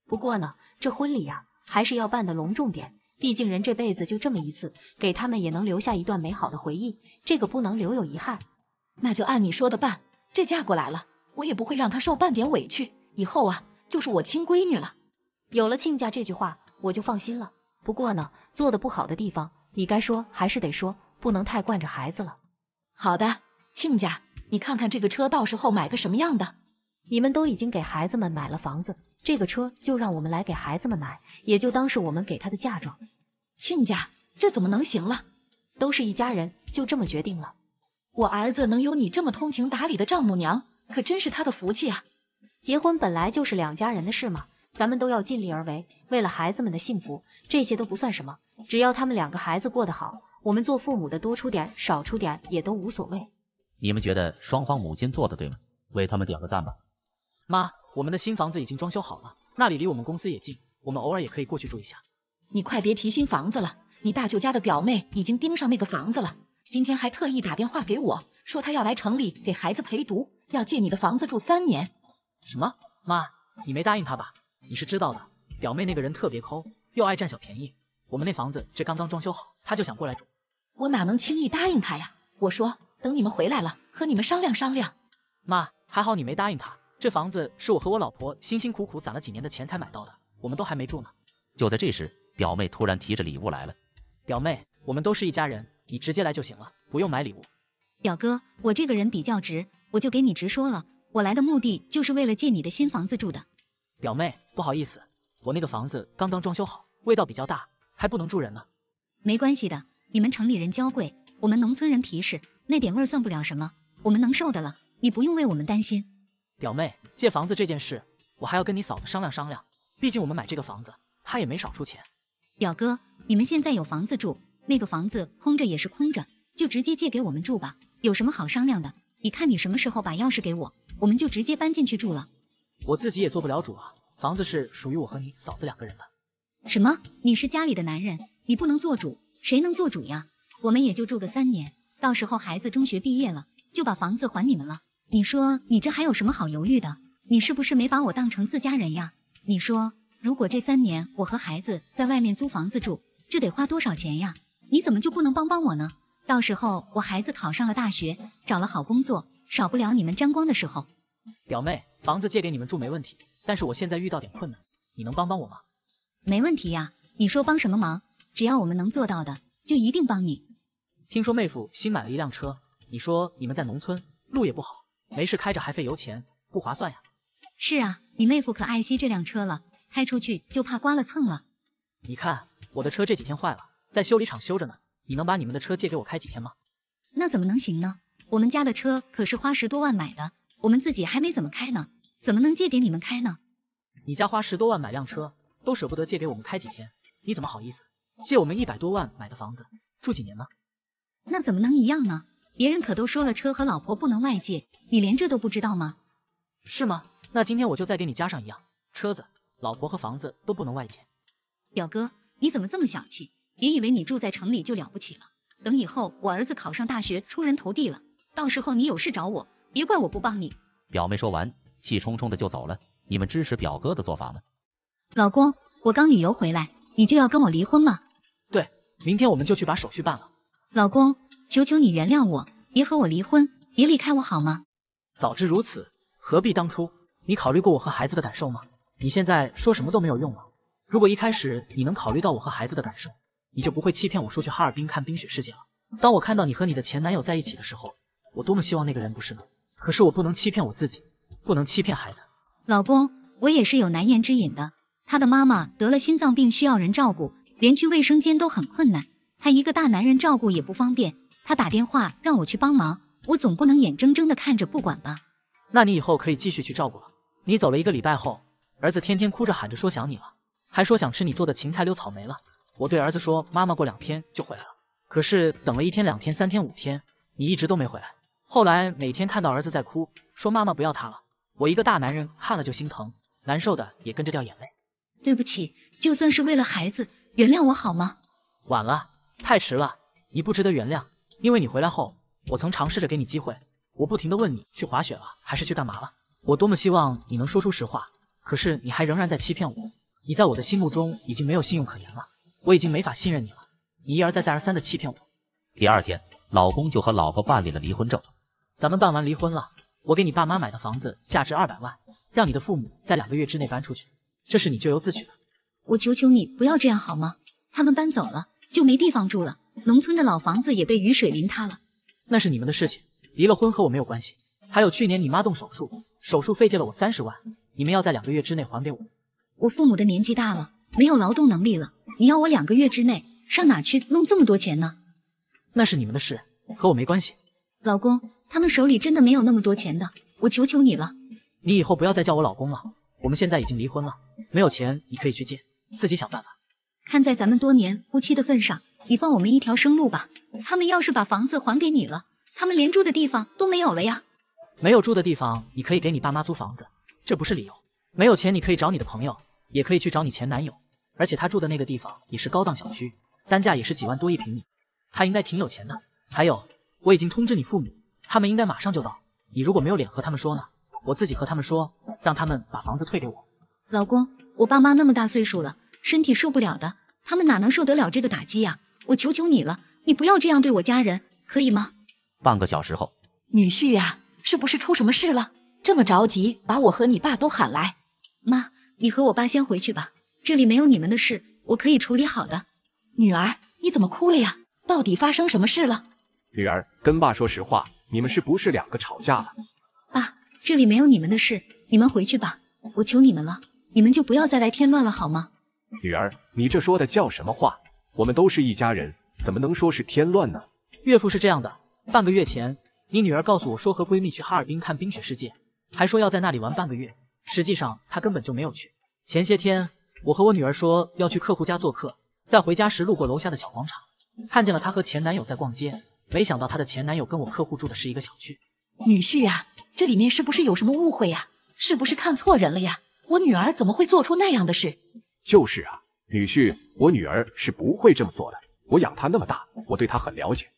不过呢，这婚礼呀，还是要办的隆重点。毕竟人这辈子就这么一次，给他们也能留下一段美好的回忆，这个不能留有遗憾。那就按你说的办。这嫁过来了，我也不会让她受半点委屈。以后啊，就是我亲闺女了。有了亲家这句话，我就放心了。不过呢，做的不好的地方，你该说还是得说，不能太惯着孩子了。好的，亲家，你看看这个车到时候买个什么样的？你们都已经给孩子们买了房子，这个车就让我们来给孩子们买，也就当是我们给他的嫁妆。亲家，这怎么能行了？都是一家人，就这么决定了。我儿子能有你这么通情达理的丈母娘，可真是他的福气啊！结婚本来就是两家人的事嘛，咱们都要尽力而为，为了孩子们的幸福，这些都不算什么。只要他们两个孩子过得好，我们做父母的多出点少出点也都无所谓。你们觉得双方母亲做的对吗？为他们点个赞吧。妈，我们的新房子已经装修好了，那里离我们公司也近，我们偶尔也可以过去住一下。你快别提新房子了，你大舅家的表妹已经盯上那个房子了，今天还特意打电话给我说她要来城里给孩子陪读，要借你的房子住三年。什么？妈，你没答应她吧？你是知道的，表妹那个人特别抠，又爱占小便宜。我们那房子这刚刚装修好，他就想过来住，我哪能轻易答应他呀？我说等你们回来了，和你们商量商量。妈，还好你没答应他。这房子是我和我老婆辛辛苦苦攒了几年的钱才买到的，我们都还没住呢。就在这时，表妹突然提着礼物来了。表妹，我们都是一家人，你直接来就行了，不用买礼物。表哥，我这个人比较直，我就给你直说了，我来的目的就是为了借你的新房子住的。表妹，不好意思，我那个房子刚刚装修好，味道比较大，还不能住人呢。没关系的，你们城里人娇贵，我们农村人皮实，那点味儿算不了什么，我们能受的了，你不用为我们担心。表妹，借房子这件事，我还要跟你嫂子商量商量。毕竟我们买这个房子，她也没少出钱。表哥，你们现在有房子住，那个房子空着也是空着，就直接借给我们住吧，有什么好商量的？你看你什么时候把钥匙给我，我们就直接搬进去住了。我自己也做不了主啊，房子是属于我和你嫂子两个人的。什么？你是家里的男人，你不能做主，谁能做主呀？我们也就住个三年，到时候孩子中学毕业了，就把房子还你们了。你说你这还有什么好犹豫的？你是不是没把我当成自家人呀？你说如果这三年我和孩子在外面租房子住，这得花多少钱呀？你怎么就不能帮帮我呢？到时候我孩子考上了大学，找了好工作，少不了你们沾光的时候。表妹，房子借给你们住没问题，但是我现在遇到点困难，你能帮帮我吗？没问题呀，你说帮什么忙，只要我们能做到的，就一定帮你。听说妹夫新买了一辆车，你说你们在农村，路也不好。没事开着还费油钱，不划算呀。是啊，你妹夫可爱惜这辆车了，开出去就怕刮了蹭了。你看我的车这几天坏了，在修理厂修着呢。你能把你们的车借给我开几天吗？那怎么能行呢？我们家的车可是花十多万买的，我们自己还没怎么开呢，怎么能借给你们开呢？你家花十多万买辆车，都舍不得借给我们开几天，你怎么好意思借我们一百多万买的房子住几年呢？那怎么能一样呢？别人可都说了，车和老婆不能外借，你连这都不知道吗？是吗？那今天我就再给你加上一样，车子、老婆和房子都不能外借。表哥，你怎么这么小气？别以为你住在城里就了不起了。等以后我儿子考上大学，出人头地了，到时候你有事找我，别怪我不帮你。表妹说完，气冲冲的就走了。你们支持表哥的做法吗？老公，我刚旅游回来，你就要跟我离婚了？对，明天我们就去把手续办了。老公。求求你原谅我，别和我离婚，别离开我好吗？早知如此，何必当初？你考虑过我和孩子的感受吗？你现在说什么都没有用了。如果一开始你能考虑到我和孩子的感受，你就不会欺骗我说去哈尔滨看冰雪世界了。当我看到你和你的前男友在一起的时候，我多么希望那个人不是呢？可是我不能欺骗我自己，不能欺骗孩子。老公，我也是有难言之隐的。他的妈妈得了心脏病，需要人照顾，连去卫生间都很困难，他一个大男人照顾也不方便。他打电话让我去帮忙，我总不能眼睁睁的看着不管吧？那你以后可以继续去照顾了。你走了一个礼拜后，儿子天天哭着喊着说想你了，还说想吃你做的芹菜溜草莓了。我对儿子说妈妈过两天就回来了，可是等了一天两天三天五天，你一直都没回来。后来每天看到儿子在哭，说妈妈不要他了，我一个大男人看了就心疼，难受的也跟着掉眼泪。对不起，就算是为了孩子，原谅我好吗？晚了，太迟了，你不值得原谅。因为你回来后，我曾尝试着给你机会，我不停的问你去滑雪了还是去干嘛了，我多么希望你能说出实话，可是你还仍然在欺骗我，你在我的心目中已经没有信用可言了，我已经没法信任你了，你一而再再而三的欺骗我。第二天，老公就和老婆办理了离婚证，咱们办完离婚了，我给你爸妈买的房子价值二百万，让你的父母在两个月之内搬出去，这是你咎由自取的。我求求你不要这样好吗？他们搬走了就没地方住了，农村的老房子也被雨水淋塌了。那是你们的事情，离了婚和我没有关系。还有去年你妈动手术，手术费借了我三十万，你们要在两个月之内还给我。我父母的年纪大了，没有劳动能力了，你要我两个月之内上哪去弄这么多钱呢？那是你们的事，和我没关系。老公，他们手里真的没有那么多钱的，我求求你了。你以后不要再叫我老公了，我们现在已经离婚了，没有钱你可以去借，自己想办法。看在咱们多年夫妻的份上，你放我们一条生路吧。他们要是把房子还给你了，他们连住的地方都没有了呀。没有住的地方，你可以给你爸妈租房子，这不是理由。没有钱，你可以找你的朋友，也可以去找你前男友。而且他住的那个地方也是高档小区，单价也是几万多一平米，他应该挺有钱的。还有，我已经通知你父母，他们应该马上就到。你如果没有脸和他们说呢，我自己和他们说，让他们把房子退给我。老公，我爸妈那么大岁数了，身体受不了的，他们哪能受得了这个打击呀？我求求你了，你不要这样对我家人，可以吗？半个小时后，女婿呀，是不是出什么事了？这么着急，把我和你爸都喊来。妈，你和我爸先回去吧，这里没有你们的事，我可以处理好的。女儿，你怎么哭了呀？到底发生什么事了？女儿，跟爸说实话，你们是不是两个吵架了？爸，这里没有你们的事，你们回去吧，我求你们了，你们就不要再来添乱了好吗？女儿，你这说的叫什么话？我们都是一家人，怎么能说是添乱呢？岳父是这样的，半个月前，你女儿告诉我说和闺蜜去哈尔滨看冰雪世界，还说要在那里玩半个月，实际上她根本就没有去。前些天，我和我女儿说要去客户家做客，在回家时路过楼下的小广场，看见了她和前男友在逛街，没想到她的前男友跟我客户住的是一个小区。女婿呀，这里面是不是有什么误会呀？是不是看错人了呀？我女儿怎么会做出那样的事？就是啊，女婿，我女儿是不会这么做的。我养她那么大，我对她很了解。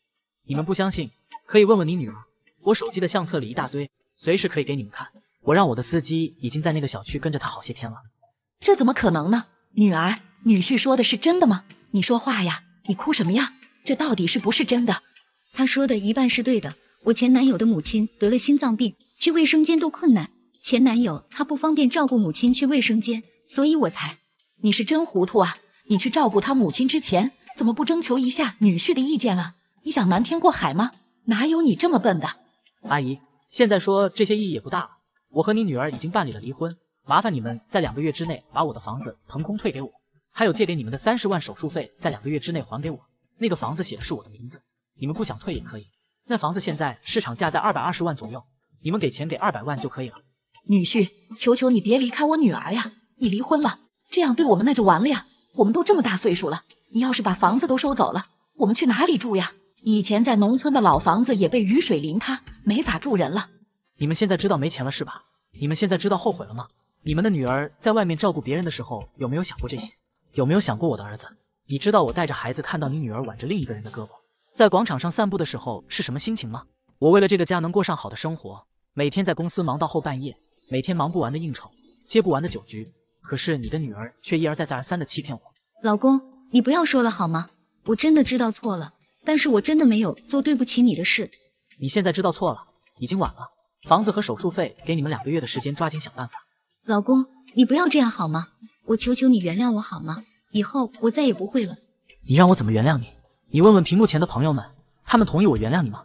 你们不相信，可以问问你女儿，我手机的相册里一大堆，随时可以给你们看。我让我的司机已经在那个小区跟着她好些天了。这怎么可能呢？女儿，女婿说的是真的吗？你说话呀，你哭什么呀？这到底是不是真的？他说的一半是对的。我前男友的母亲得了心脏病，去卫生间都困难。前男友他不方便照顾母亲去卫生间，所以我才……你是真糊涂啊！你去照顾他母亲之前，怎么不征求一下女婿的意见啊？你想瞒天过海吗？哪有你这么笨的？阿姨，现在说这些意义也不大了。我和你女儿已经办理了离婚，麻烦你们在两个月之内把我的房子腾空退给我，还有借给你们的三十万手术费，在两个月之内还给我。那个房子写的是我的名字，你们不想退也可以。那房子现在市场价在二百二十万左右，你们给钱给二百万就可以了。女婿，求求你别离开我女儿呀！你离婚了，这样对我们那就完了呀！我们都这么大岁数了，你要是把房子都收走了，我们去哪里住呀？以前在农村的老房子也被雨水淋塌，没法住人了。你们现在知道没钱了是吧？你们现在知道后悔了吗？你们的女儿在外面照顾别人的时候，有没有想过这些？有没有想过我的儿子？你知道我带着孩子看到你女儿挽着另一个人的胳膊，在广场上散步的时候是什么心情吗？我为了这个家能过上好的生活，每天在公司忙到后半夜，每天忙不完的应酬，接不完的酒局。可是你的女儿却一而再再而三的欺骗我。老公，你不要说了好吗？我真的知道错了，但是我真的没有做对不起你的事。你现在知道错了，已经晚了。房子和手术费给你们两个月的时间，抓紧想办法。老公，你不要这样好吗？我求求你原谅我好吗？以后我再也不会了。你让我怎么原谅你？你问问屏幕前的朋友们，他们同意我原谅你吗？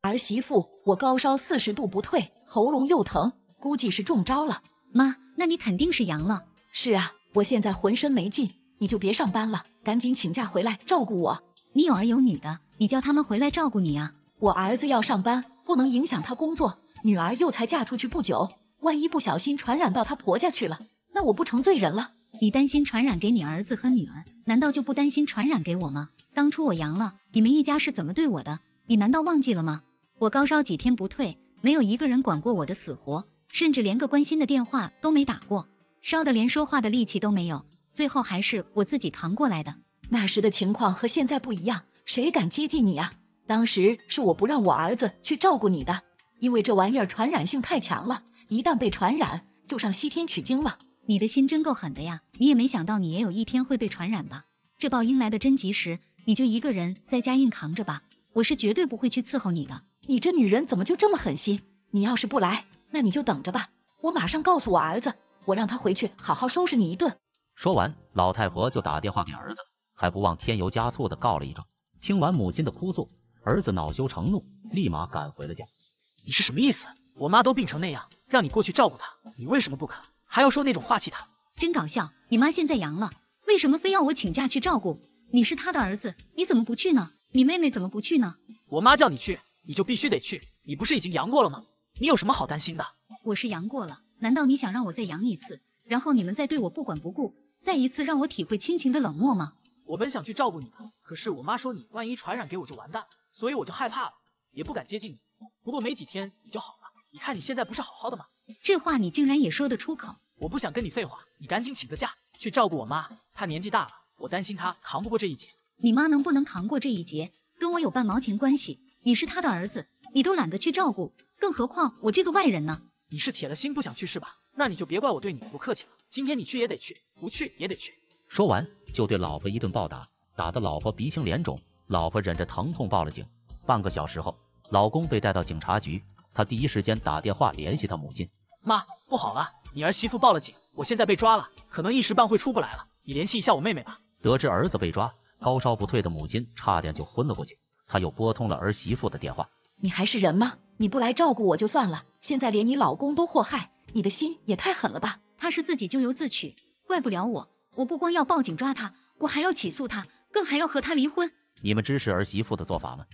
儿媳妇，我高烧四十度不退，喉咙又疼，估计是中招了。妈，那你肯定是阳了。是啊，我现在浑身没劲，你就别上班了，赶紧请假回来照顾我。你有儿有女的，你叫他们回来照顾你啊。我儿子要上班，不能影响他工作。女儿又才嫁出去不久，万一不小心传染到她婆家去了，那我不成罪人了。你担心传染给你儿子和女儿，难道就不担心传染给我吗？当初我阳了，你们一家是怎么对我的？你难道忘记了吗？我高烧几天不退，没有一个人管过我的死活，甚至连个关心的电话都没打过，烧的连说话的力气都没有，最后还是我自己扛过来的。那时的情况和现在不一样，谁敢接近你啊？当时是我不让我儿子去照顾你的。因为这玩意儿传染性太强了，一旦被传染，就上西天取经了。你的心真够狠的呀！你也没想到你也有一天会被传染吧？这报应来的真及时，你就一个人在家硬扛着吧。我是绝对不会去伺候你的。你这女人怎么就这么狠心？你要是不来，那你就等着吧。我马上告诉我儿子，我让他回去好好收拾你一顿。说完，老太婆就打电话给儿子，还不忘添油加醋的告了一状。听完母亲的哭诉，儿子恼羞成怒，立马赶回了家。你是什么意思？我妈都病成那样，让你过去照顾她，你为什么不肯？还要说那种话气她？真搞笑！你妈现在阳了，为什么非要我请假去照顾？你是她的儿子，你怎么不去呢？你妹妹怎么不去呢？我妈叫你去，你就必须得去。你不是已经阳过了吗？你有什么好担心的？我是阳过了，难道你想让我再阳一次，然后你们再对我不管不顾，再一次让我体会亲情的冷漠吗？我本想去照顾你的，可是我妈说你万一传染给我就完蛋，所以我就害怕了，也不敢接近你。不过没几天你就好了，你看你现在不是好好的吗？这话你竟然也说得出口？我不想跟你废话，你赶紧请个假去照顾我妈，她年纪大了，我担心她扛不过这一劫。你妈能不能扛过这一劫，跟我有半毛钱关系？你是她的儿子，你都懒得去照顾，更何况我这个外人呢？你是铁了心不想去是吧？那你就别怪我对你不客气了。今天你去也得去，不去也得去。说完就对老婆一顿暴打，打得老婆鼻青脸肿。老婆忍着疼痛报了警。半个小时后，老公被带到警察局，他第一时间打电话联系他母亲。妈，不好了，你儿媳妇报了警，我现在被抓了，可能一时半会出不来了。你联系一下我妹妹吧。得知儿子被抓，高烧不退的母亲差点就昏了过去。他又拨通了儿媳妇的电话。你还是人吗？你不来照顾我就算了，现在连你老公都祸害，你的心也太狠了吧？他是自己咎由自取，怪不了我。我不光要报警抓他，我还要起诉他，更还要和他离婚。你们支持儿媳妇的做法吗？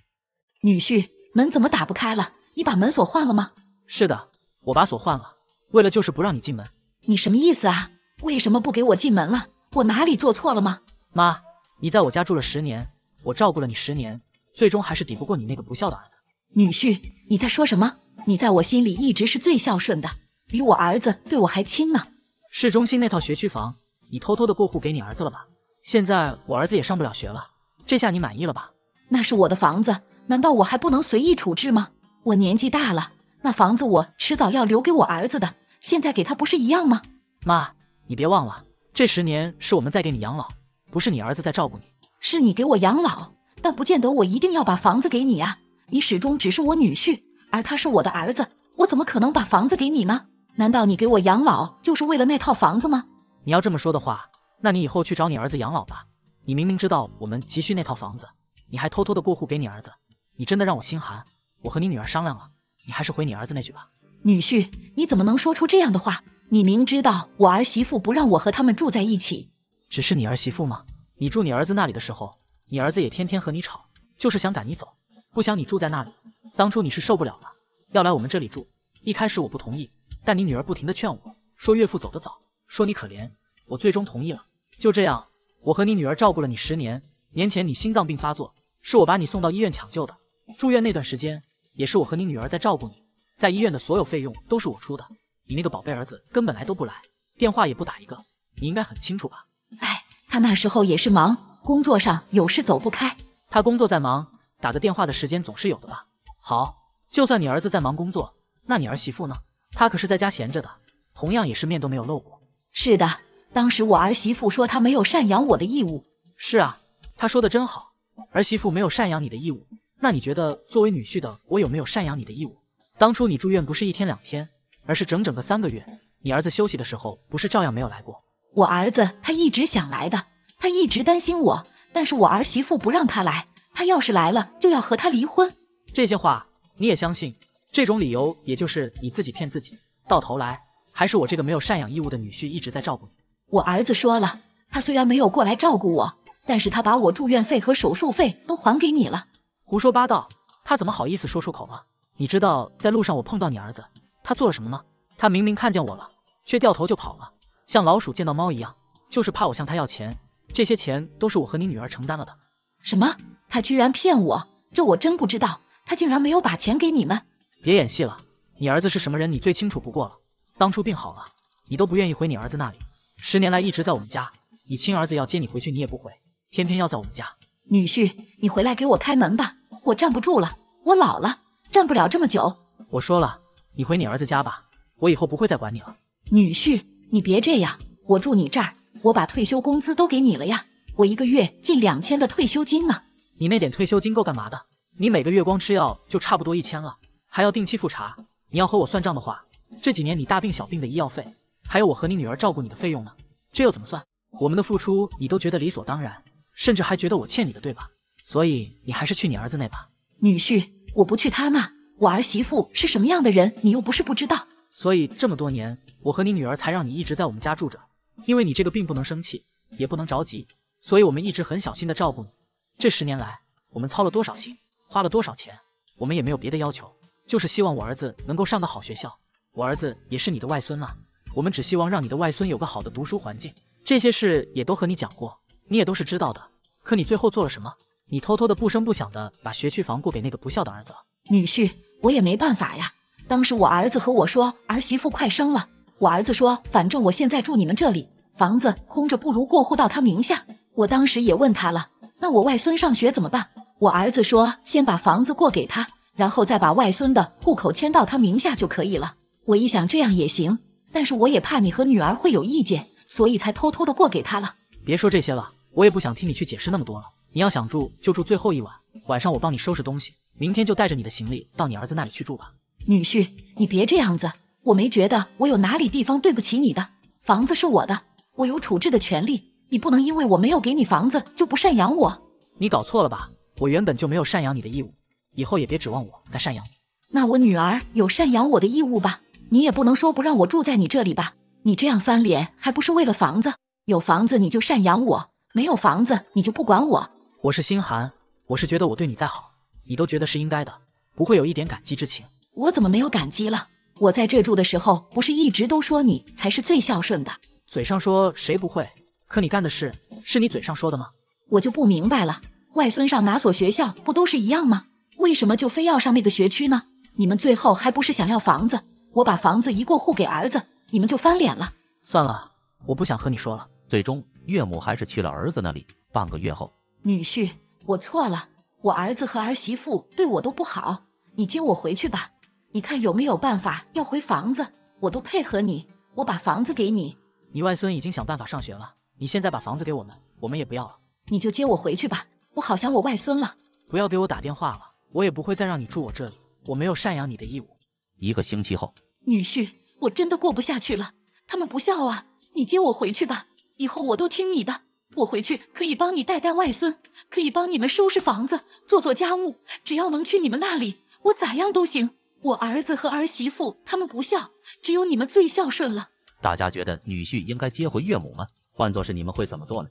女婿，门怎么打不开了？你把门锁换了吗？是的，我把锁换了，为了就是不让你进门。你什么意思啊？为什么不给我进门了？我哪里做错了吗？妈，你在我家住了十年，我照顾了你十年，最终还是抵不过你那个不孝的儿子。女婿，你在说什么？你在我心里一直是最孝顺的，比我儿子对我还亲呢。市中心那套学区房。你偷偷的过户给你儿子了吧？现在我儿子也上不了学了，这下你满意了吧？那是我的房子，难道我还不能随意处置吗？我年纪大了，那房子我迟早要留给我儿子的，现在给他不是一样吗？妈，你别忘了，这十年是我们在给你养老，不是你儿子在照顾你。是你给我养老，但不见得我一定要把房子给你啊！你始终只是我女婿，而他是我的儿子，我怎么可能把房子给你呢？难道你给我养老就是为了那套房子吗？你要这么说的话，那你以后去找你儿子养老吧。你明明知道我们急需那套房子，你还偷偷的过户给你儿子，你真的让我心寒。我和你女儿商量了，你还是回你儿子那句吧。女婿，你怎么能说出这样的话？你明知道我儿媳妇不让我和他们住在一起，只是你儿媳妇吗？你住你儿子那里的时候，你儿子也天天和你吵，就是想赶你走，不想你住在那里。当初你是受不了了，要来我们这里住。一开始我不同意，但你女儿不停的劝我说岳父走得早。说你可怜，我最终同意了。就这样，我和你女儿照顾了你十年。年前你心脏病发作，是我把你送到医院抢救的。住院那段时间，也是我和你女儿在照顾你，在医院的所有费用都是我出的。你那个宝贝儿子根本来都不来，电话也不打一个，你应该很清楚吧？哎，他那时候也是忙，工作上有事走不开。他工作再忙，打个电话的时间总是有的吧？好，就算你儿子在忙工作，那你儿媳妇呢？她可是在家闲着的，同样也是面都没有露过。是的，当时我儿媳妇说她没有赡养我的义务。是啊，她说的真好，儿媳妇没有赡养你的义务。那你觉得作为女婿的我有没有赡养你的义务？当初你住院不是一天两天，而是整整个三个月。你儿子休息的时候不是照样没有来过？我儿子他一直想来的，他一直担心我，但是我儿媳妇不让他来。他要是来了，就要和他离婚。这些话你也相信？这种理由也就是你自己骗自己，到头来。还是我这个没有赡养义务的女婿一直在照顾你。我儿子说了，他虽然没有过来照顾我，但是他把我住院费和手术费都还给你了。胡说八道，他怎么好意思说出口啊？你知道在路上我碰到你儿子，他做了什么吗？他明明看见我了，却掉头就跑了，像老鼠见到猫一样，就是怕我向他要钱。这些钱都是我和你女儿承担了的。什么？他居然骗我？这我真不知道。他竟然没有把钱给你们？别演戏了，你儿子是什么人，你最清楚不过了。当初病好了，你都不愿意回你儿子那里，十年来一直在我们家。你亲儿子要接你回去，你也不回，偏偏要在我们家。女婿，你回来给我开门吧，我站不住了，我老了，站不了这么久。我说了，你回你儿子家吧，我以后不会再管你了。女婿，你别这样，我住你这儿，我把退休工资都给你了呀，我一个月近两千的退休金呢。你那点退休金够干嘛的？你每个月光吃药就差不多一千了，还要定期复查。你要和我算账的话。这几年你大病小病的医药费，还有我和你女儿照顾你的费用呢，这又怎么算？我们的付出你都觉得理所当然，甚至还觉得我欠你的，对吧？所以你还是去你儿子那吧。女婿，我不去他那。我儿媳妇是什么样的人，你又不是不知道。所以这么多年，我和你女儿才让你一直在我们家住着，因为你这个病不能生气，也不能着急，所以我们一直很小心的照顾你。这十年来，我们操了多少心，花了多少钱，我们也没有别的要求，就是希望我儿子能够上个好学校。我儿子也是你的外孙啊，我们只希望让你的外孙有个好的读书环境。这些事也都和你讲过，你也都是知道的。可你最后做了什么？你偷偷的不声不响的把学区房过给那个不孝的儿子了。女婿，我也没办法呀。当时我儿子和我说儿媳妇快生了，我儿子说反正我现在住你们这里，房子空着不如过户到他名下。我当时也问他了，那我外孙上学怎么办？我儿子说先把房子过给他，然后再把外孙的户口迁到他名下就可以了。我一想这样也行，但是我也怕你和女儿会有意见，所以才偷偷的过给他了。别说这些了，我也不想听你去解释那么多了。你要想住就住最后一晚，晚上我帮你收拾东西，明天就带着你的行李到你儿子那里去住吧。女婿，你别这样子，我没觉得我有哪里地方对不起你的。房子是我的，我有处置的权利，你不能因为我没有给你房子就不赡养我。你搞错了吧？我原本就没有赡养你的义务，以后也别指望我再赡养你。那我女儿有赡养我的义务吧？你也不能说不让我住在你这里吧？你这样翻脸还不是为了房子？有房子你就赡养我，没有房子你就不管我。我是心寒，我是觉得我对你再好，你都觉得是应该的，不会有一点感激之情。我怎么没有感激了？我在这住的时候，不是一直都说你才是最孝顺的？嘴上说谁不会，可你干的事是你嘴上说的吗？我就不明白了，外孙上哪所学校不都是一样吗？为什么就非要上那个学区呢？你们最后还不是想要房子？我把房子一过户给儿子，你们就翻脸了？算了，我不想和你说了。最终，岳母还是去了儿子那里。半个月后，女婿，我错了，我儿子和儿媳妇对我都不好，你接我回去吧。你看有没有办法要回房子？我都配合你，我把房子给你。你外孙已经想办法上学了，你现在把房子给我们，我们也不要了。你就接我回去吧，我好想我外孙了。不要给我打电话了，我也不会再让你住我这里，我没有赡养你的义务。一个星期后，女婿，我真的过不下去了，他们不孝啊！你接我回去吧，以后我都听你的。我回去可以帮你带带外孙，可以帮你们收拾房子、做做家务，只要能去你们那里，我咋样都行。我儿子和儿媳妇他们不孝，只有你们最孝顺了。大家觉得女婿应该接回岳母吗？换做是你们会怎么做呢？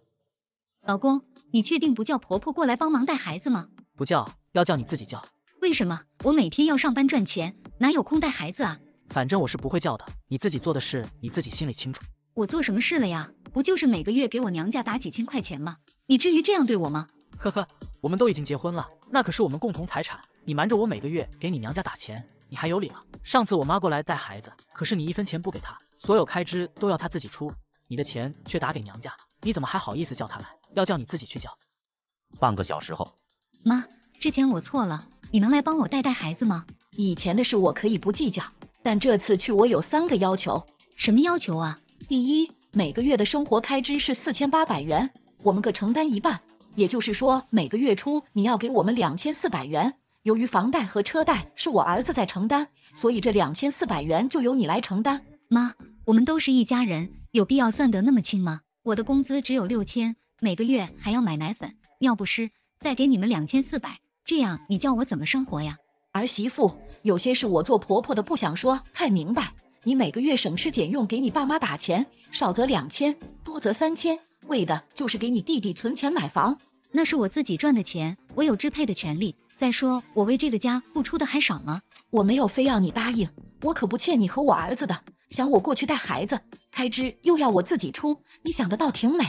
老公，你确定不叫婆婆过来帮忙带孩子吗？不叫，要叫你自己叫。为什么？我每天要上班赚钱，哪有空带孩子啊？反正我是不会叫的，你自己做的事你自己心里清楚。我做什么事了呀？不就是每个月给我娘家打几千块钱吗？你至于这样对我吗？呵呵，我们都已经结婚了，那可是我们共同财产，你瞒着我每个月给你娘家打钱。你还有理了？上次我妈过来带孩子，可是你一分钱不给她，所有开支都要她自己出，你的钱却打给娘家，你怎么还好意思叫她来？要叫你自己去叫。半个小时后，妈，之前我错了，你能来帮我带带孩子吗？以前的事我可以不计较，但这次去我有三个要求。什么要求啊？第一，每个月的生活开支是四千八百元，我们各承担一半，也就是说每个月初你要给我们两千四百元。由于房贷和车贷是我儿子在承担，所以这两千四百元就由你来承担。妈，我们都是一家人，有必要算得那么清吗？我的工资只有六千，每个月还要买奶粉、尿不湿，再给你们两千四百，这样你叫我怎么生活呀？儿媳妇，有些事我做婆婆的不想说太明白。你每个月省吃俭用给你爸妈打钱，少则两千，多则三千，为的就是给你弟弟存钱买房。那是我自己赚的钱，我有支配的权利。再说，我为这个家付出的还少吗？我没有非要你答应，我可不欠你和我儿子的。想我过去带孩子，开支又要我自己出，你想的倒挺美。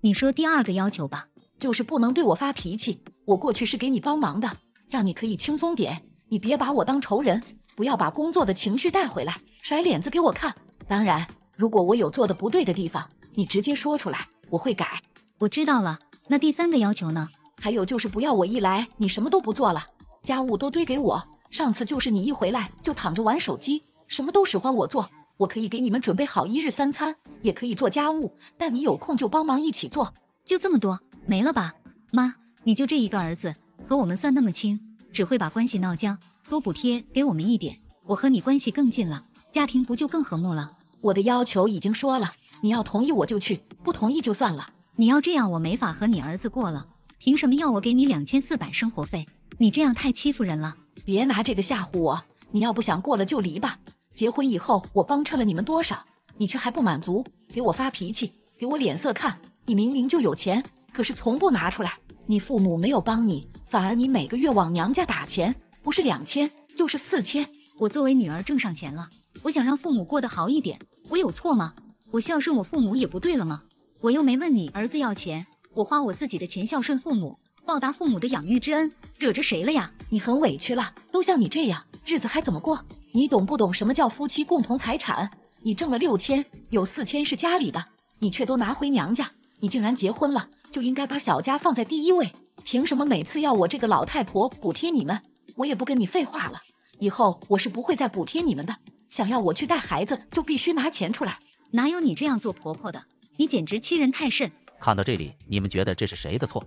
你说第二个要求吧，就是不能对我发脾气。我过去是给你帮忙的，让你可以轻松点。你别把我当仇人，不要把工作的情绪带回来，甩脸子给我看。当然，如果我有做的不对的地方，你直接说出来，我会改。我知道了。那第三个要求呢？还有就是不要我一来你什么都不做了，家务都堆给我。上次就是你一回来就躺着玩手机，什么都使唤我做。我可以给你们准备好一日三餐，也可以做家务，但你有空就帮忙一起做。就这么多，没了吧？妈，你就这一个儿子，和我们算那么清，只会把关系闹僵。多补贴给我们一点，我和你关系更近了。家庭不就更和睦了？我的要求已经说了，你要同意我就去，不同意就算了。你要这样，我没法和你儿子过了。凭什么要我给你两千四百生活费？你这样太欺负人了。别拿这个吓唬我，你要不想过了就离吧。结婚以后我帮衬了你们多少，你却还不满足，给我发脾气，给我脸色看。你明明就有钱，可是从不拿出来。你父母没有帮你，反而你每个月往娘家打钱，不是两千就是四千。我作为女儿挣上钱了，我想让父母过得好一点，我有错吗？我孝顺我父母也不对了吗？我又没问你儿子要钱，我花我自己的钱孝顺父母，报答父母的养育之恩，惹着谁了呀？你很委屈了，都像你这样，日子还怎么过？你懂不懂什么叫夫妻共同财产？你挣了六千，有四千是家里的，你却都拿回娘家。你竟然结婚了，就应该把小家放在第一位。凭什么每次要我这个老太婆补贴你们？我也不跟你废话了，以后我是不会再补贴你们的。想要我去带孩子，就必须拿钱出来。哪有你这样做婆婆的？你简直欺人太甚！看到这里，你们觉得这是谁的错？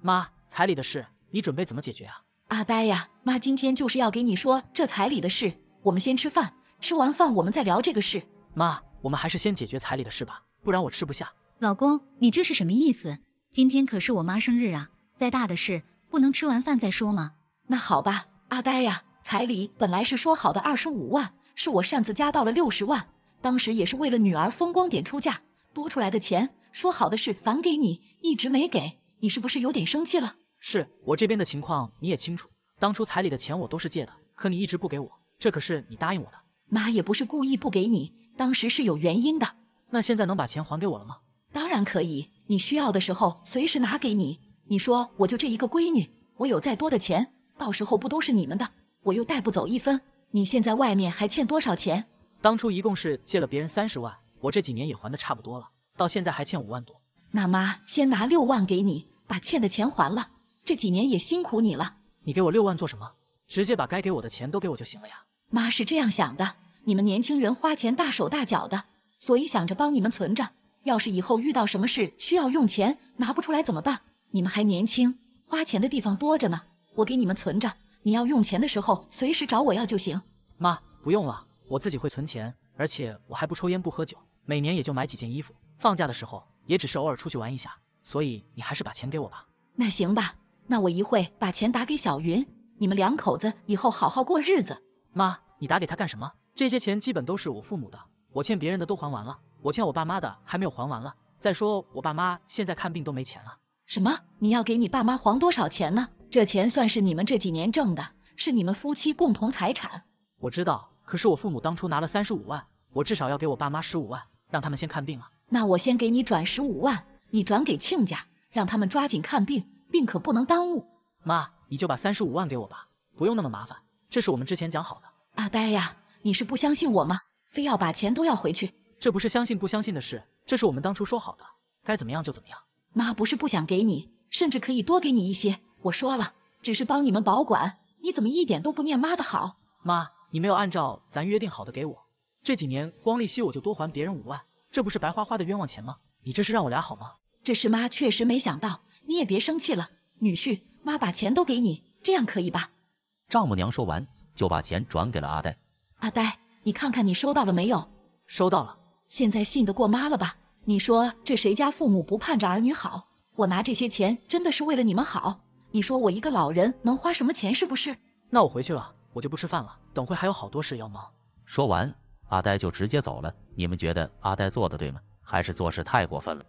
妈，彩礼的事，你准备怎么解决啊？阿呆呀，妈今天就是要给你说这彩礼的事。我们先吃饭，吃完饭我们再聊这个事。妈，我们还是先解决彩礼的事吧，不然我吃不下。老公，你这是什么意思？今天可是我妈生日啊，再大的事不能吃完饭再说吗？那好吧，阿呆呀，彩礼本来是说好的二十五万，是我擅自加到了六十万，当时也是为了女儿风光点出嫁，多出来的钱说好的是返给你，一直没给，你是不是有点生气了？是我这边的情况你也清楚，当初彩礼的钱我都是借的，可你一直不给我，这可是你答应我的。妈也不是故意不给你，当时是有原因的。那现在能把钱还给我了吗？当然可以，你需要的时候随时拿给你。你说我就这一个闺女，我有再多的钱，到时候不都是你们的？我又带不走一分。你现在外面还欠多少钱？当初一共是借了别人三十万，我这几年也还的差不多了，到现在还欠五万多。那妈先拿六万给你，把欠的钱还了。这几年也辛苦你了。你给我六万做什么？直接把该给我的钱都给我就行了呀。妈是这样想的，你们年轻人花钱大手大脚的，所以想着帮你们存着。要是以后遇到什么事需要用钱拿不出来怎么办？你们还年轻，花钱的地方多着呢。我给你们存着，你要用钱的时候随时找我要就行。妈，不用了，我自己会存钱，而且我还不抽烟不喝酒，每年也就买几件衣服，放假的时候也只是偶尔出去玩一下。所以你还是把钱给我吧。那行吧，那我一会把钱打给小云，你们两口子以后好好过日子。妈，你打给他干什么？这些钱基本都是我父母的，我欠别人的都还完了。我欠我爸妈的还没有还完了。再说我爸妈现在看病都没钱了。什么？你要给你爸妈还多少钱呢？这钱算是你们这几年挣的，是你们夫妻共同财产。我知道，可是我父母当初拿了三十五万，我至少要给我爸妈十五万，让他们先看病啊。那我先给你转十五万，你转给亲家，让他们抓紧看病，病可不能耽误。妈，你就把三十五万给我吧，不用那么麻烦，这是我们之前讲好的。阿呆呀，你是不相信我吗？非要把钱都要回去？这不是相信不相信的事，这是我们当初说好的，该怎么样就怎么样。妈不是不想给你，甚至可以多给你一些。我说了，只是帮你们保管。你怎么一点都不念妈的好？妈，你没有按照咱约定好的给我，这几年光利息我就多还别人五万，这不是白花花的冤枉钱吗？你这是让我俩好吗？这是妈确实没想到，你也别生气了，女婿，妈把钱都给你，这样可以吧？丈母娘说完，就把钱转给了阿呆。阿呆，你看看你收到了没有？收到了。现在信得过妈了吧？你说这谁家父母不盼着儿女好？我拿这些钱真的是为了你们好。你说我一个老人能花什么钱？是不是？那我回去了，我就不吃饭了。等会还有好多事要忙。说完，阿呆就直接走了。你们觉得阿呆做的对吗？还是做事太过分了？